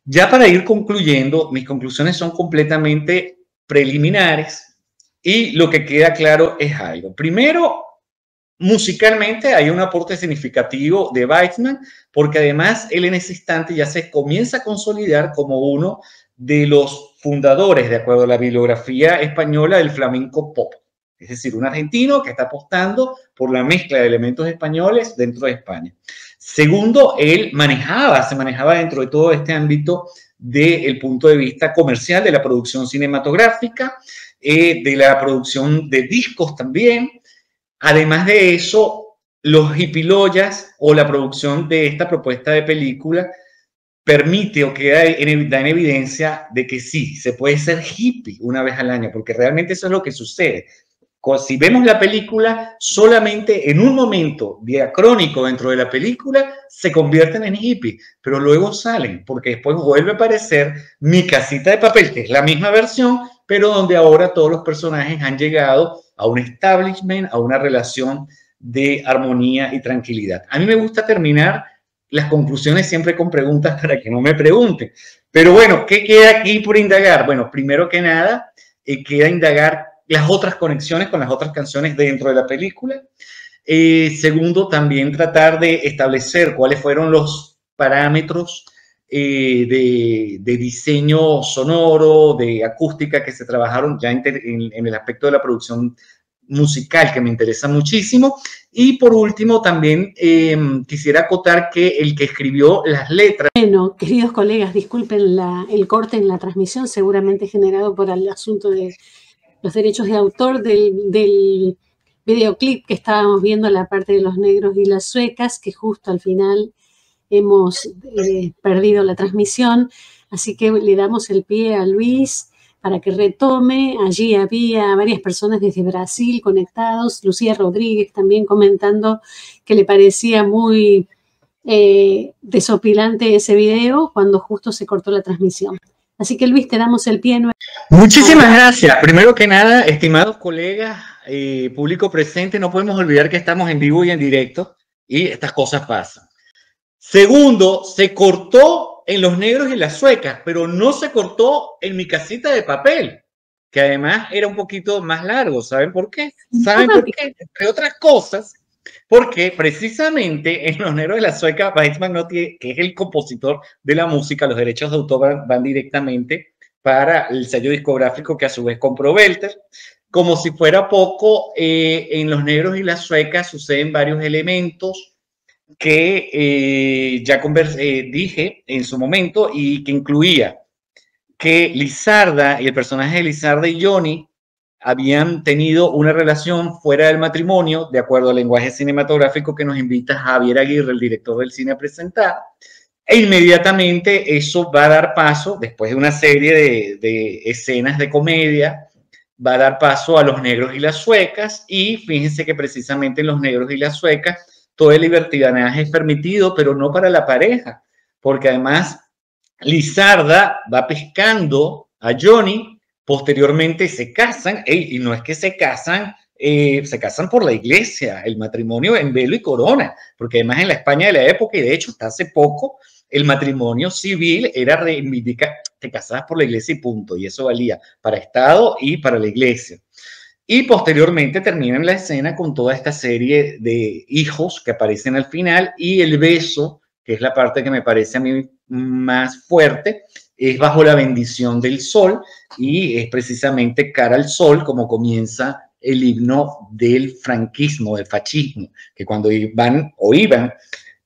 Ya para ir concluyendo, mis conclusiones son completamente preliminares y lo que queda claro es algo. Primero, musicalmente hay un aporte significativo de Weizmann, porque además él en ese instante ya se comienza a consolidar como uno de los fundadores, de acuerdo a la bibliografía española, del flamenco pop. Es decir, un argentino que está apostando por la mezcla de elementos españoles dentro de España. Segundo, él manejaba, se manejaba dentro de todo este ámbito desde el punto de vista comercial de la producción cinematográfica, eh, de la producción de discos también. Además de eso, los hipiloyas o la producción de esta propuesta de película permite o queda en, da en evidencia de que sí, se puede ser hippie una vez al año, porque realmente eso es lo que sucede si vemos la película, solamente en un momento diacrónico dentro de la película se convierten en hippie, pero luego salen, porque después vuelve a aparecer mi casita de papel, que es la misma versión, pero donde ahora todos los personajes han llegado a un establishment, a una relación de armonía y tranquilidad. A mí me gusta terminar las conclusiones siempre con preguntas para que no me pregunten. Pero bueno, ¿qué queda aquí por indagar? Bueno, primero que nada, eh, queda indagar las otras conexiones con las otras canciones dentro de la película. Eh, segundo, también tratar de establecer cuáles fueron los parámetros eh, de, diseño sonoro, de acústica que se trabajaron ya en, el aspecto de la producción musical, que me interesa muchísimo. Y por último, también em, quisiera acotar que el que escribió las letras. Bueno, queridos colegas, disculpen el corte en la transmisión, seguramente generado por el asunto de los derechos de autor del, videoclip que estábamos viendo, la parte de los negros y las suecas, que justo al final hemos eh, perdido la transmisión. Así que le damos el pie a Luis para que retome. Allí había varias personas desde Brasil conectados, Lucía Rodríguez también comentando que le parecía muy eh, desopilante ese video cuando justo se cortó la transmisión. Así que Luis, te damos el pie. Muchísimas gracias. Primero que nada, estimados colegas, eh, público presente, no podemos olvidar que estamos en vivo y en directo y estas cosas pasan. Segundo, se cortó en los negros y las suecas, pero no se cortó en mi casita de papel, que además era un poquito más largo. ¿Saben por qué? ¿Saben por qué? Entre otras cosas, porque precisamente en Los Negros de la Sueca, tiene, que es el compositor de la música, los derechos de autor van, directamente para el sello discográfico que a su vez compró Belter. Como si fuera poco, eh, en Los Negros y la Sueca suceden varios elementos que eh, ya eh, dije en su momento y que incluía que Lizarda y el personaje de Lizarda y Johnny habían tenido una relación fuera del matrimonio, de acuerdo al lenguaje cinematográfico que nos invita Javier Aguirre, el director del cine, a presentar. E inmediatamente eso va a dar paso, después de una serie de, de escenas de comedia, va a dar paso a los negros y las suecas. Y fíjense que precisamente en los negros y las suecas todo el libertinaje es permitido, pero no para la pareja, porque además Lizarda va pescando a Johnny Posteriormente se casan, y no es que se casan, eh, se casan por la iglesia, el matrimonio en velo y corona, porque además en la España de la época, y de hecho hasta hace poco, el matrimonio civil era reivindicar, te casabas por la iglesia y punto, y eso valía para Estado y para la iglesia. Y posteriormente terminan la escena con toda esta serie de hijos que aparecen al final y el beso, que es la parte que me parece a mí más fuerte, es bajo la bendición del sol y es precisamente cara al sol como comienza el himno del franquismo, del fascismo, que cuando iban o iban,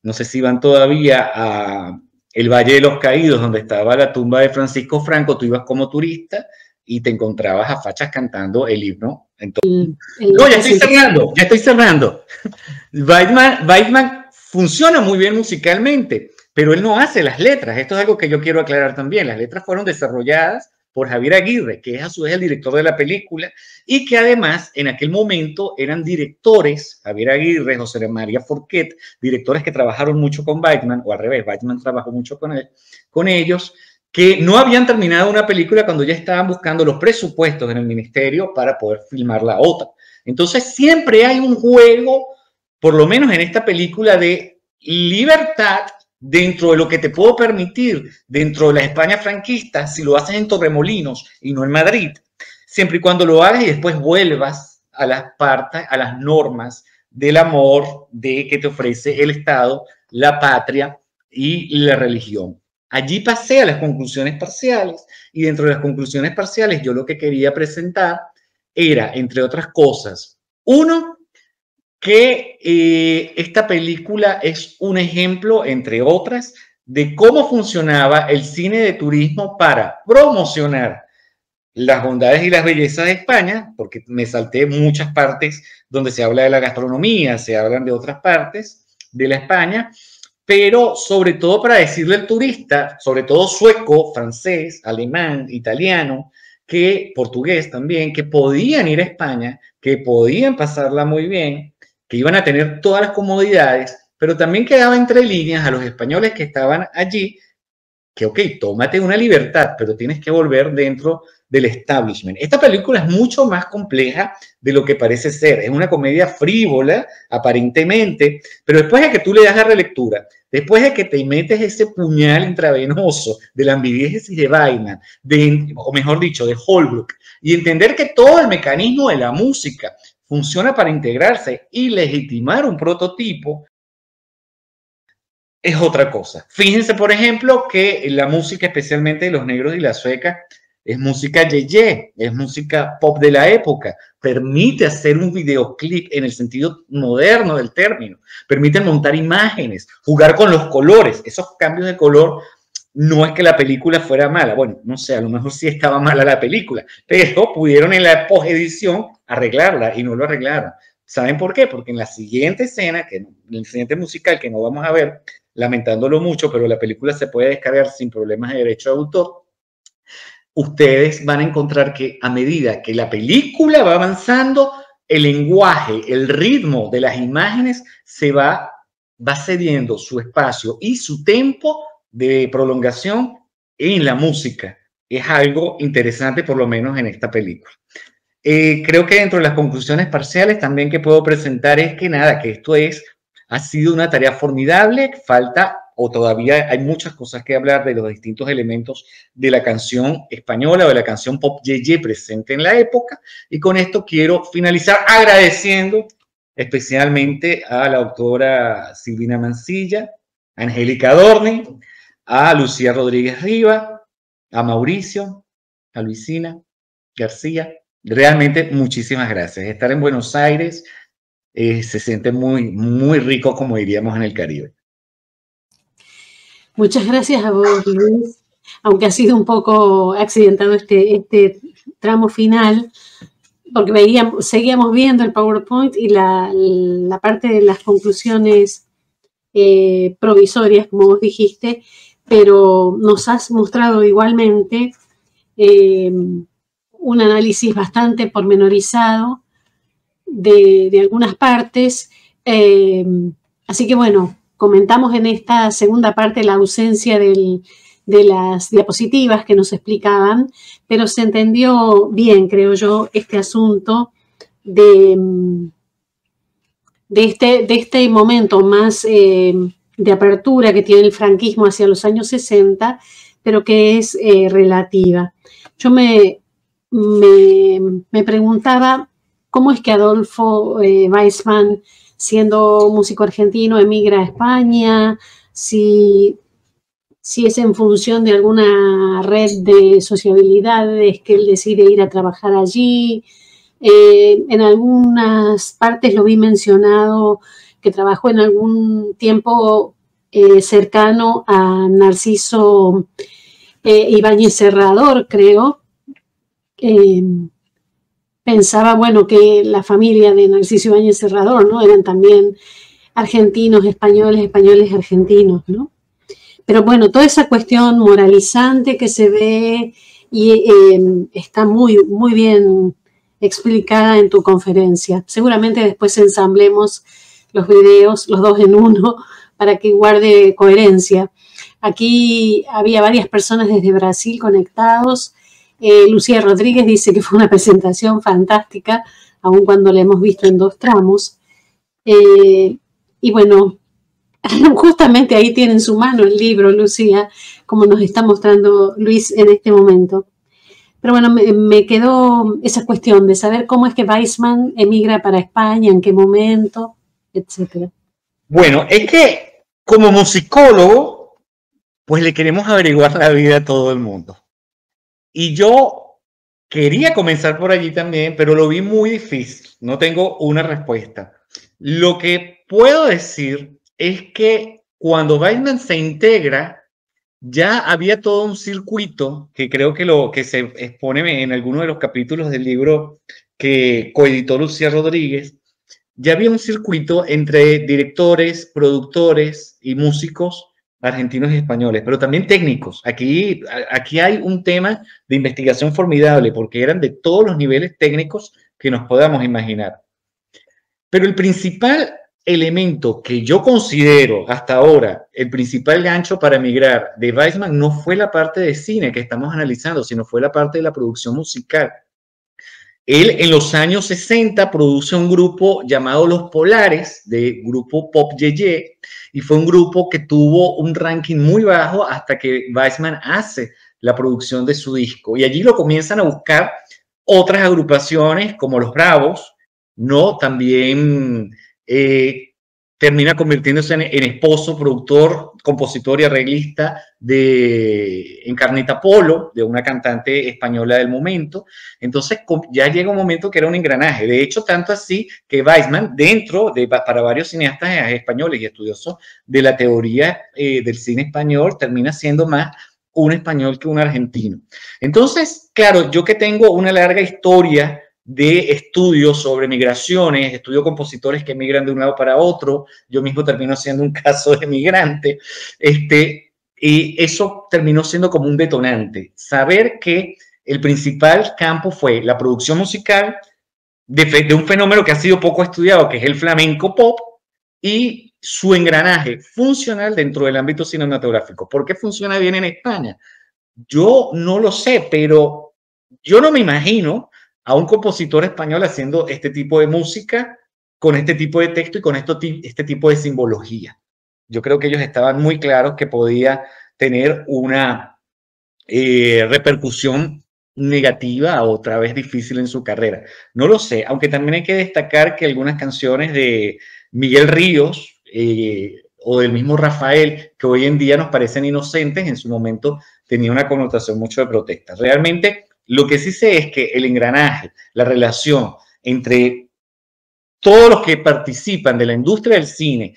no sé si iban todavía a el Valle de los Caídos, donde estaba la tumba de Francisco Franco, tú ibas como turista y te encontrabas a fachas cantando el himno. Entonces, no, ya estoy cerrando, ya estoy cerrando. Weidman, Weidman funciona muy bien musicalmente, pero él no hace las letras. Esto es algo que yo quiero aclarar también. Las letras fueron desarrolladas por Javier Aguirre, que es a su vez el director de la película, y que además en aquel momento eran directores, Javier Aguirre, José María Forquet, directores que trabajaron mucho con Weidman, o al revés, Weidman trabajó mucho con, él, con ellos, que no habían terminado una película cuando ya estaban buscando los presupuestos en el ministerio para poder filmar la otra. Entonces siempre hay un juego, por lo menos en esta película, de libertad dentro de lo que te puedo permitir, dentro de la España franquista, si lo haces en Torremolinos y no en Madrid, siempre y cuando lo hagas y después vuelvas a las partes, a las normas del amor de que te ofrece el Estado, la patria y la religión. Allí pasé a las conclusiones parciales y dentro de las conclusiones parciales yo lo que quería presentar era, entre otras cosas, uno, que eh, esta película es un ejemplo, entre otras, de cómo funcionaba el cine de turismo para promocionar las bondades y las bellezas de España, porque me salté muchas partes donde se habla de la gastronomía, se hablan de otras partes de la España, pero sobre todo para decirle al turista, sobre todo sueco, francés, alemán, italiano, que portugués también, que podían ir a España, que podían pasarla muy bien, que iban a tener todas las comodidades, pero también quedaba entre líneas a los españoles que estaban allí, que, ok, tómate una libertad, pero tienes que volver dentro del establishment. Esta película es mucho más compleja de lo que parece ser. Es una comedia frívola, aparentemente, pero después de que tú le das la relectura, después de que te metes ese puñal intravenoso de la ambiviesis de vaina, de, o mejor dicho, de Holbrook, y entender que todo el mecanismo de la música funciona para integrarse y legitimar un prototipo, es otra cosa. Fíjense, por ejemplo, que la música, especialmente de los negros y la sueca, es música yeye, es música pop de la época, permite hacer un videoclip en el sentido moderno del término, permite montar imágenes, jugar con los colores, esos cambios de color no es que la película fuera mala, bueno, no sé, a lo mejor sí estaba mala la película, pero pudieron en la posedición arreglarla y no lo arreglaron. ¿Saben por qué? Porque en la siguiente escena, que en el siguiente musical que no vamos a ver, lamentándolo mucho, pero la película se puede descargar sin problemas de derecho de autor, ustedes van a encontrar que a medida que la película va avanzando, el lenguaje, el ritmo de las imágenes se va, va cediendo su espacio y su tempo de prolongación en la música. Es algo interesante, por lo menos en esta película. Eh, creo que dentro de las conclusiones parciales también que puedo presentar es que nada, que esto es, ha sido una tarea formidable, falta o todavía hay muchas cosas que hablar de los distintos elementos de la canción española o de la canción pop yeye presente en la época. Y con esto quiero finalizar agradeciendo especialmente a la autora Silvina Mancilla, a Angélica Dorni, a Lucía Rodríguez Riva, a Mauricio, a Luisina García. Realmente muchísimas gracias. Estar en Buenos Aires eh, se siente muy, muy rico, como diríamos en el Caribe. Muchas gracias a vos, Luis. Aunque ha sido un poco accidentado este, este tramo final, porque veíamos, seguíamos viendo el PowerPoint y la, la parte de las conclusiones eh, provisorias, como vos dijiste, pero nos has mostrado igualmente eh, un análisis bastante pormenorizado de, algunas partes. Eh, así que bueno, comentamos en esta segunda parte la ausencia de las diapositivas que nos explicaban, pero se entendió bien, creo yo, este asunto de, de, este, de este momento más eh, de apertura que tiene el franquismo hacia los años 60, pero que es eh, relativa. Yo me, me, preguntaba cómo es que Adolfo eh, siendo músico argentino, emigra a España, si, si es en función de alguna red de sociabilidades que él decide ir a trabajar allí. Eh, en algunas partes lo vi mencionado que trabajó en algún tiempo eh, cercano a Narciso eh, Ibáñez Serrador, creo pensaba, bueno, que la familia de Narciso Ibáñez Serrador, ¿no? Eran también argentinos, españoles, españoles, argentinos, ¿no? Pero bueno, toda esa cuestión moralizante que se ve y em, está muy, muy bien explicada en tu conferencia. Seguramente después ensamblemos los videos, los dos en uno, para que guarde coherencia. Aquí había varias personas desde Brasil conectados eh, Lucía Rodríguez dice que fue una presentación fantástica, aun cuando la hemos visto en dos tramos. Eh, y bueno, justamente ahí tiene en su mano el libro, Lucía, como nos está mostrando Luis en este momento. Pero bueno, me, quedó esa cuestión de saber cómo es que Weissman emigra para España, en qué momento, etcétera. Bueno, es que como musicólogo, pues le queremos averiguar la vida a todo el mundo. Y yo quería comenzar por allí también, pero lo vi muy difícil. No tengo una respuesta. Lo que puedo decir es que cuando Weissman se integra, ya había todo un circuito que creo que lo que se expone en alguno de los capítulos del libro que coeditó Lucía Rodríguez, ya había un circuito entre directores, productores y músicos argentinos y españoles, pero también técnicos. Aquí, aquí hay un tema de investigación formidable porque eran de todos los niveles técnicos que nos podamos imaginar. Pero el principal elemento que yo considero hasta ahora el principal gancho para emigrar de Weissman no fue la parte de cine que estamos analizando, sino fue la parte de la producción musical. Él en los años 60 produce un grupo llamado Los Polares, de grupo Pop Yeye, y fue un grupo que tuvo un ranking muy bajo hasta que Weissman hace la producción de su disco. Y allí lo comienzan a buscar otras agrupaciones como Los Bravos, ¿no? También eh, termina convirtiéndose en, esposo, productor, compositor y arreglista de Encarnita Polo, de una cantante española del momento. Entonces ya llega un momento que era un engranaje. De hecho, tanto así que Weissman, dentro de, para varios cineastas españoles y estudiosos de la teoría eh, del cine español, termina siendo más un español que un argentino. Entonces, claro, yo que tengo una larga historia de estudios sobre migraciones, estudio compositores que migran de un lado para otro, yo mismo termino siendo un caso de migrante, este, y eso terminó siendo como un detonante, saber que el principal campo fue la producción musical de, de un fenómeno que ha sido poco estudiado, que es el flamenco pop, y su engranaje funcional dentro del ámbito cinematográfico. ¿Por qué funciona bien en España? Yo no lo sé, pero yo no me imagino a un compositor español haciendo este tipo de música, con este tipo de texto y con esto, este tipo de simbología. Yo creo que ellos estaban muy claros que podía tener una eh, repercusión negativa o otra vez difícil en su carrera. No lo sé, aunque también hay que destacar que algunas canciones de Miguel Ríos eh, o del mismo Rafael, que hoy en día nos parecen inocentes, en su momento tenía una connotación mucho de protesta. Realmente lo que sí sé es que el engranaje, la relación entre todos los que participan de la industria del cine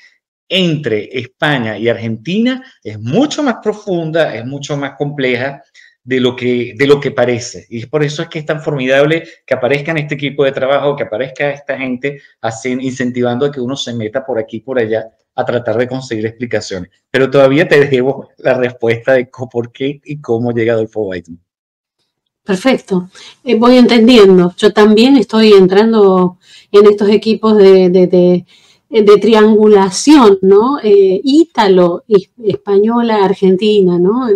entre España y Argentina es mucho más profunda, es mucho más compleja de lo que, de lo que parece. Y por eso es que es tan formidable que aparezca en este equipo de trabajo, que aparezca esta gente incentivando a que uno se meta por aquí y por allá a tratar de conseguir explicaciones. Pero todavía te debo la respuesta de por qué y cómo llega Adolfo Weizmann. Perfecto. Eh, voy entendiendo. Yo también estoy entrando en estos equipos de, triangulación, ¿no? Eh, ítalo, española, argentina, ¿no?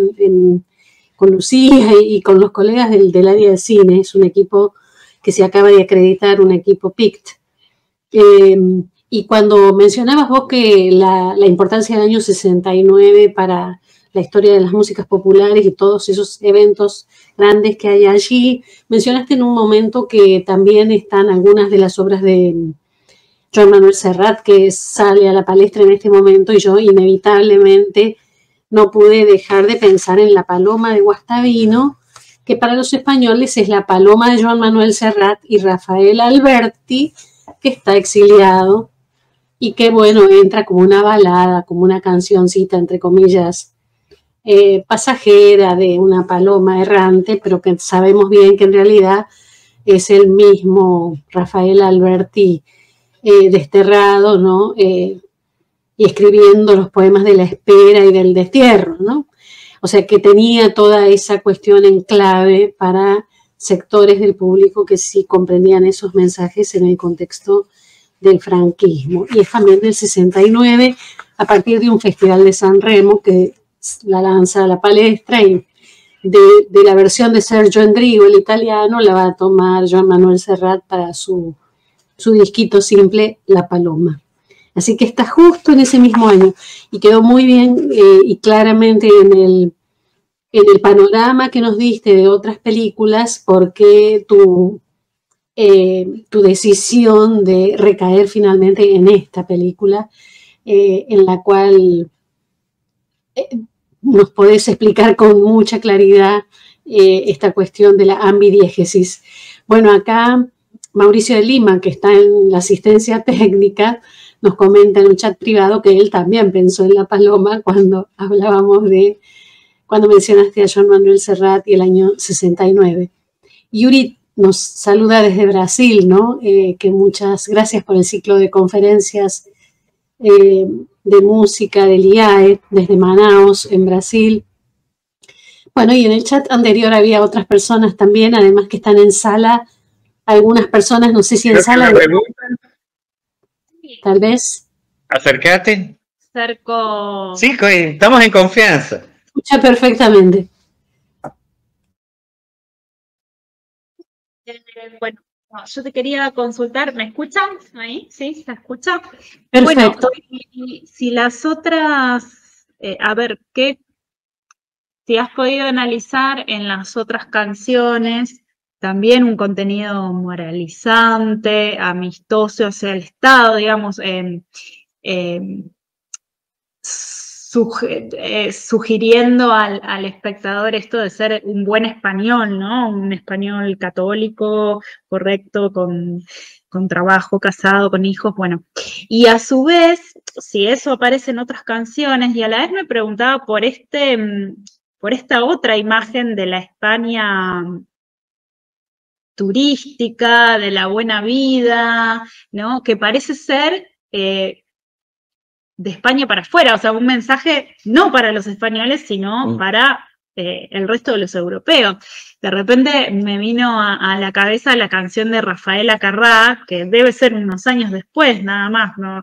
Con Lucía y, con los colegas del, del, área de cine. Es un equipo que se acaba de acreditar, un equipo PICT. Eh, y cuando mencionabas vos que la, la, importancia del año 69 para la historia de las músicas populares y todos esos eventos grandes que hay allí, mencionaste en un momento que también están algunas de las obras de Joan Manuel Serrat que sale a la palestra en este momento y yo inevitablemente no pude dejar de pensar en la paloma de Guastavino, que para los españoles es la paloma de Joan Manuel Serrat y Rafael Alberti, que está exiliado y que, bueno, entra como una balada, como una cancioncita, entre comillas, eh, pasajera de una paloma errante, pero que sabemos bien que en realidad es el mismo Rafael Alberti eh, desterrado, ¿no? Eh, y escribiendo los poemas de la espera y del destierro, ¿no? O sea que tenía toda esa cuestión en clave para sectores del público que sí comprendían esos mensajes en el contexto del franquismo. Y es también del 69, a partir de un festival de San Remo que la lanza a la palestra y de, de, la versión de Sergio Endrigo, el italiano, la va a tomar Joan Manuel Serrat para su, su disquito simple La Paloma. Así que está justo en ese mismo año y quedó muy bien eh, y claramente en el, en el panorama que nos diste de otras películas, porque tu, eh, tu decisión de recaer finalmente en esta película, eh, en la cual nos podés explicar con mucha claridad esta cuestión de la ambidiegesis. Bueno, acá Mauricio de Lima, que está en la asistencia técnica, nos comenta en un chat privado que él también pensó en la paloma cuando hablábamos de, cuando mencionaste a John Manuel Serrat y el año 69. Yuri nos saluda desde Brasil, ¿no? Eh, que muchas gracias por el ciclo de conferencias eh, de música del IAE desde Manaus, en Brasil. Bueno, y en el chat anterior había otras personas también, además que están en sala. Algunas personas, no sé si en sala. Tal vez. Acércate. Cerco. Sí, estamos en confianza. Escucha perfectamente. Eh, bueno, yo te quería consultar, ¿me escuchan ahí? ¿Sí? ¿Se escucha? Perfecto. y, si las otras, eh, a ver, ¿qué, si has podido analizar en las otras canciones también un contenido moralizante, amistoso hacia el Estado, digamos, eh, eh, sugiriendo al, espectador esto de ser un buen español, ¿no? Un español católico, correcto, con, trabajo, casado, con hijos, bueno. Y a su vez, si eso aparece en otras canciones, y a la vez me preguntaba por este, mm, por esta otra imagen de la España turística, de la buena vida, ¿no? Que parece ser eh, de España para afuera, o sea, un mensaje no para los españoles, sino mm. para eh, el resto de los europeos. De repente me vino a, la cabeza la canción de Rafaela Carrá, que debe ser unos años después, nada más, no,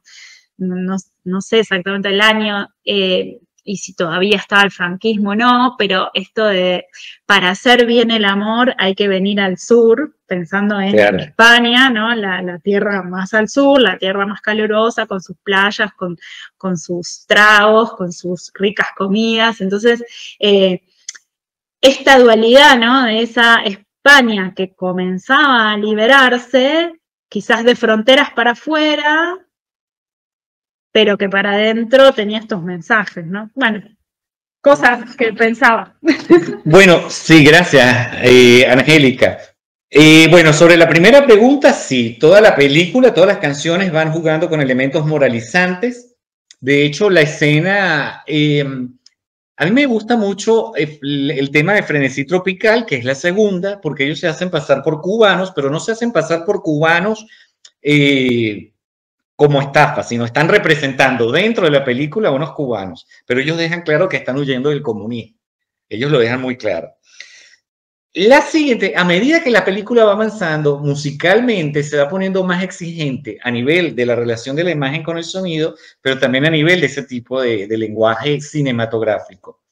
no, sé exactamente el año, eh, y si todavía estaba el franquismo o no, pero esto de para hacer bien el amor hay que venir al sur, pensando en Claro. España, ¿no? La, la tierra más al sur, la tierra más calurosa, con sus playas, con, con sus tragos, con sus ricas comidas. Entonces, eh, esta dualidad, ¿no? De esa España que comenzaba a liberarse, quizás de fronteras para afuera, pero que para adentro tenía estos mensajes, ¿no? Bueno, cosas que pensaba. Bueno, sí, gracias, eh, Angélica. Eh, bueno, sobre la primera pregunta, sí, toda la película, todas las canciones van jugando con elementos moralizantes. De hecho, la escena, eh, a mí me gusta mucho eh, el, el tema de Frenesí Tropical, que es la segunda, porque ellos se hacen pasar por cubanos, pero no se hacen pasar por cubanos eh, como estafa, sino están representando dentro de la película a unos cubanos, pero ellos dejan claro que están huyendo del comunismo. Ellos lo dejan muy claro. La siguiente, a medida que la película va avanzando, musicalmente se va poniendo más exigente a nivel de la relación de la imagen con el sonido, pero también a nivel de ese tipo de, de lenguaje cinematográfico.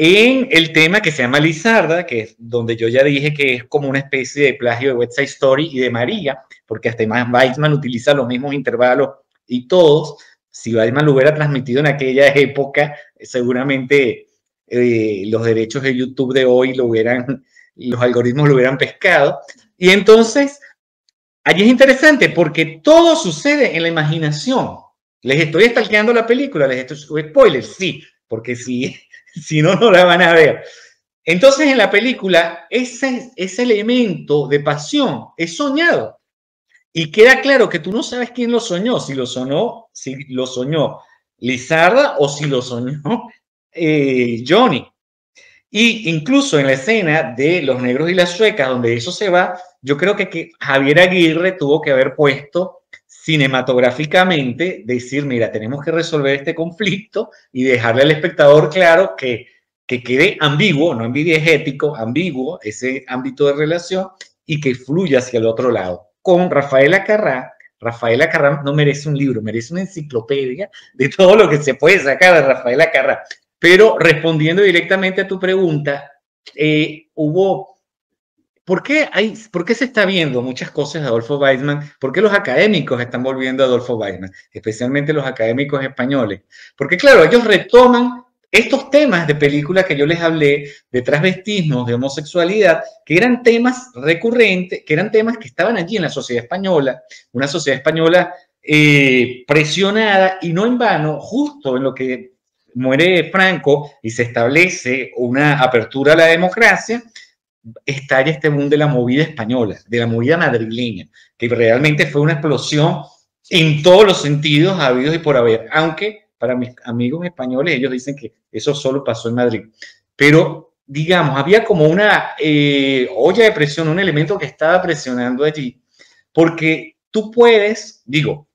En el tema que se llama Lizarda, que es donde yo ya dije que es como una especie de plagio de West Side Story y de María, porque hasta más Weizmann utiliza los mismos intervalos y todos. Si Weizmann lo hubiera transmitido en aquella época, seguramente eh, los derechos de YouTube de hoy lo hubieran, los algoritmos lo hubieran pescado. Y entonces, allí es interesante porque todo sucede en la imaginación. Les estoy estalqueando la película, les estoy spoilers, sí, porque si, si no, no la van a ver. Entonces, en la película, ese, ese elemento de pasión es soñado. Y queda claro que tú no sabes quién lo soñó, si lo soñó, si lo soñó Lizarda o si lo soñó eh, Johnny. Y incluso en la escena de Los Negros y las Suecas, donde eso se va, yo creo que, que Javier Aguirre tuvo que haber puesto cinematográficamente, decir, mira, tenemos que resolver este conflicto y dejarle al espectador claro que, que quede ambiguo, no envidiegético, ambiguo ese ámbito de relación y que fluya hacia el otro lado. Con Rafaela Carrá, Rafaela Carrá no merece un libro, merece una enciclopedia de todo lo que se puede sacar de Rafaela Carrá. Pero respondiendo directamente a tu pregunta, eh, hubo, ¿por qué, hay, ¿por qué se está viendo muchas cosas de Adolfo Weizmann? ¿Por qué los académicos están volviendo a Adolfo Weizmann? Especialmente los académicos españoles. Porque claro, ellos retoman estos temas de películas que yo les hablé, de transvestismo, de homosexualidad, que eran temas recurrentes, que eran temas que estaban allí en la sociedad española, una sociedad española eh, presionada y no en vano, justo en lo que muere Franco y se establece una apertura a la democracia, estalla este boom de la movida española, de la movida madrileña, que realmente fue una explosión en todos los sentidos habidos y por haber, aunque para mis amigos españoles ellos dicen que eso solo pasó en Madrid. Pero, digamos, había como una eh, olla de presión, un elemento que estaba presionando allí, porque tú puedes, digo,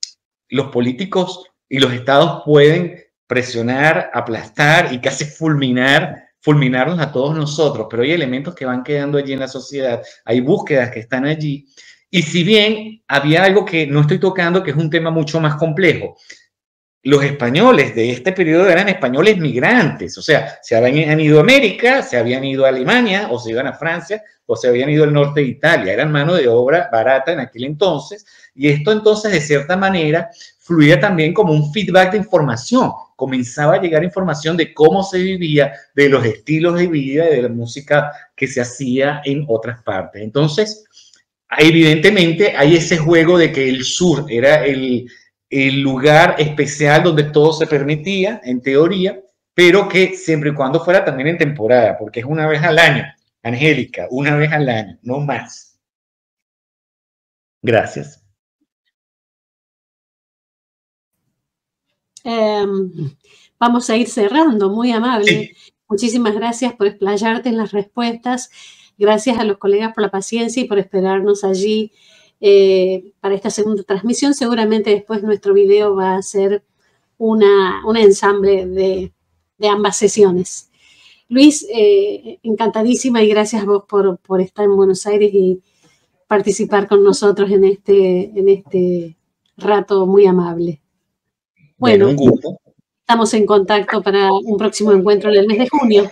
los políticos y los estados pueden presionar, aplastar y casi fulminar, fulminarnos a todos nosotros, pero hay elementos que van quedando allí en la sociedad, hay búsquedas que están allí. Y si bien había algo que no estoy tocando, que es un tema mucho más complejo, los españoles de este periodo eran españoles migrantes, o sea, se habían ido a América, se habían ido a Alemania, o se iban a Francia, o se habían ido al norte de Italia, eran mano de obra barata en aquel entonces, y esto entonces de cierta manera fluía también como un feedback de información, comenzaba a llegar información de cómo se vivía, de los estilos de vida, de la música que se hacía en otras partes. Entonces, evidentemente hay ese juego de que el sur era el, el lugar especial donde todo se permitía, en teoría, pero que siempre y cuando fuera también en temporada, porque es una vez al año, Angélica, una vez al año, no más. Gracias. Eh, vamos a ir cerrando, muy amable. Sí. Muchísimas gracias por explayarte en las respuestas. Gracias a los colegas por la paciencia y por esperarnos allí eh, para esta segunda transmisión. Seguramente después nuestro video va a ser una, un ensamble de, de ambas sesiones. Luis, eh, encantadísima y gracias a vos por, por, estar en Buenos Aires y participar con nosotros en este, en este rato muy amable. Bueno, bueno un gusto. Estamos en contacto para un próximo encuentro en el mes de junio.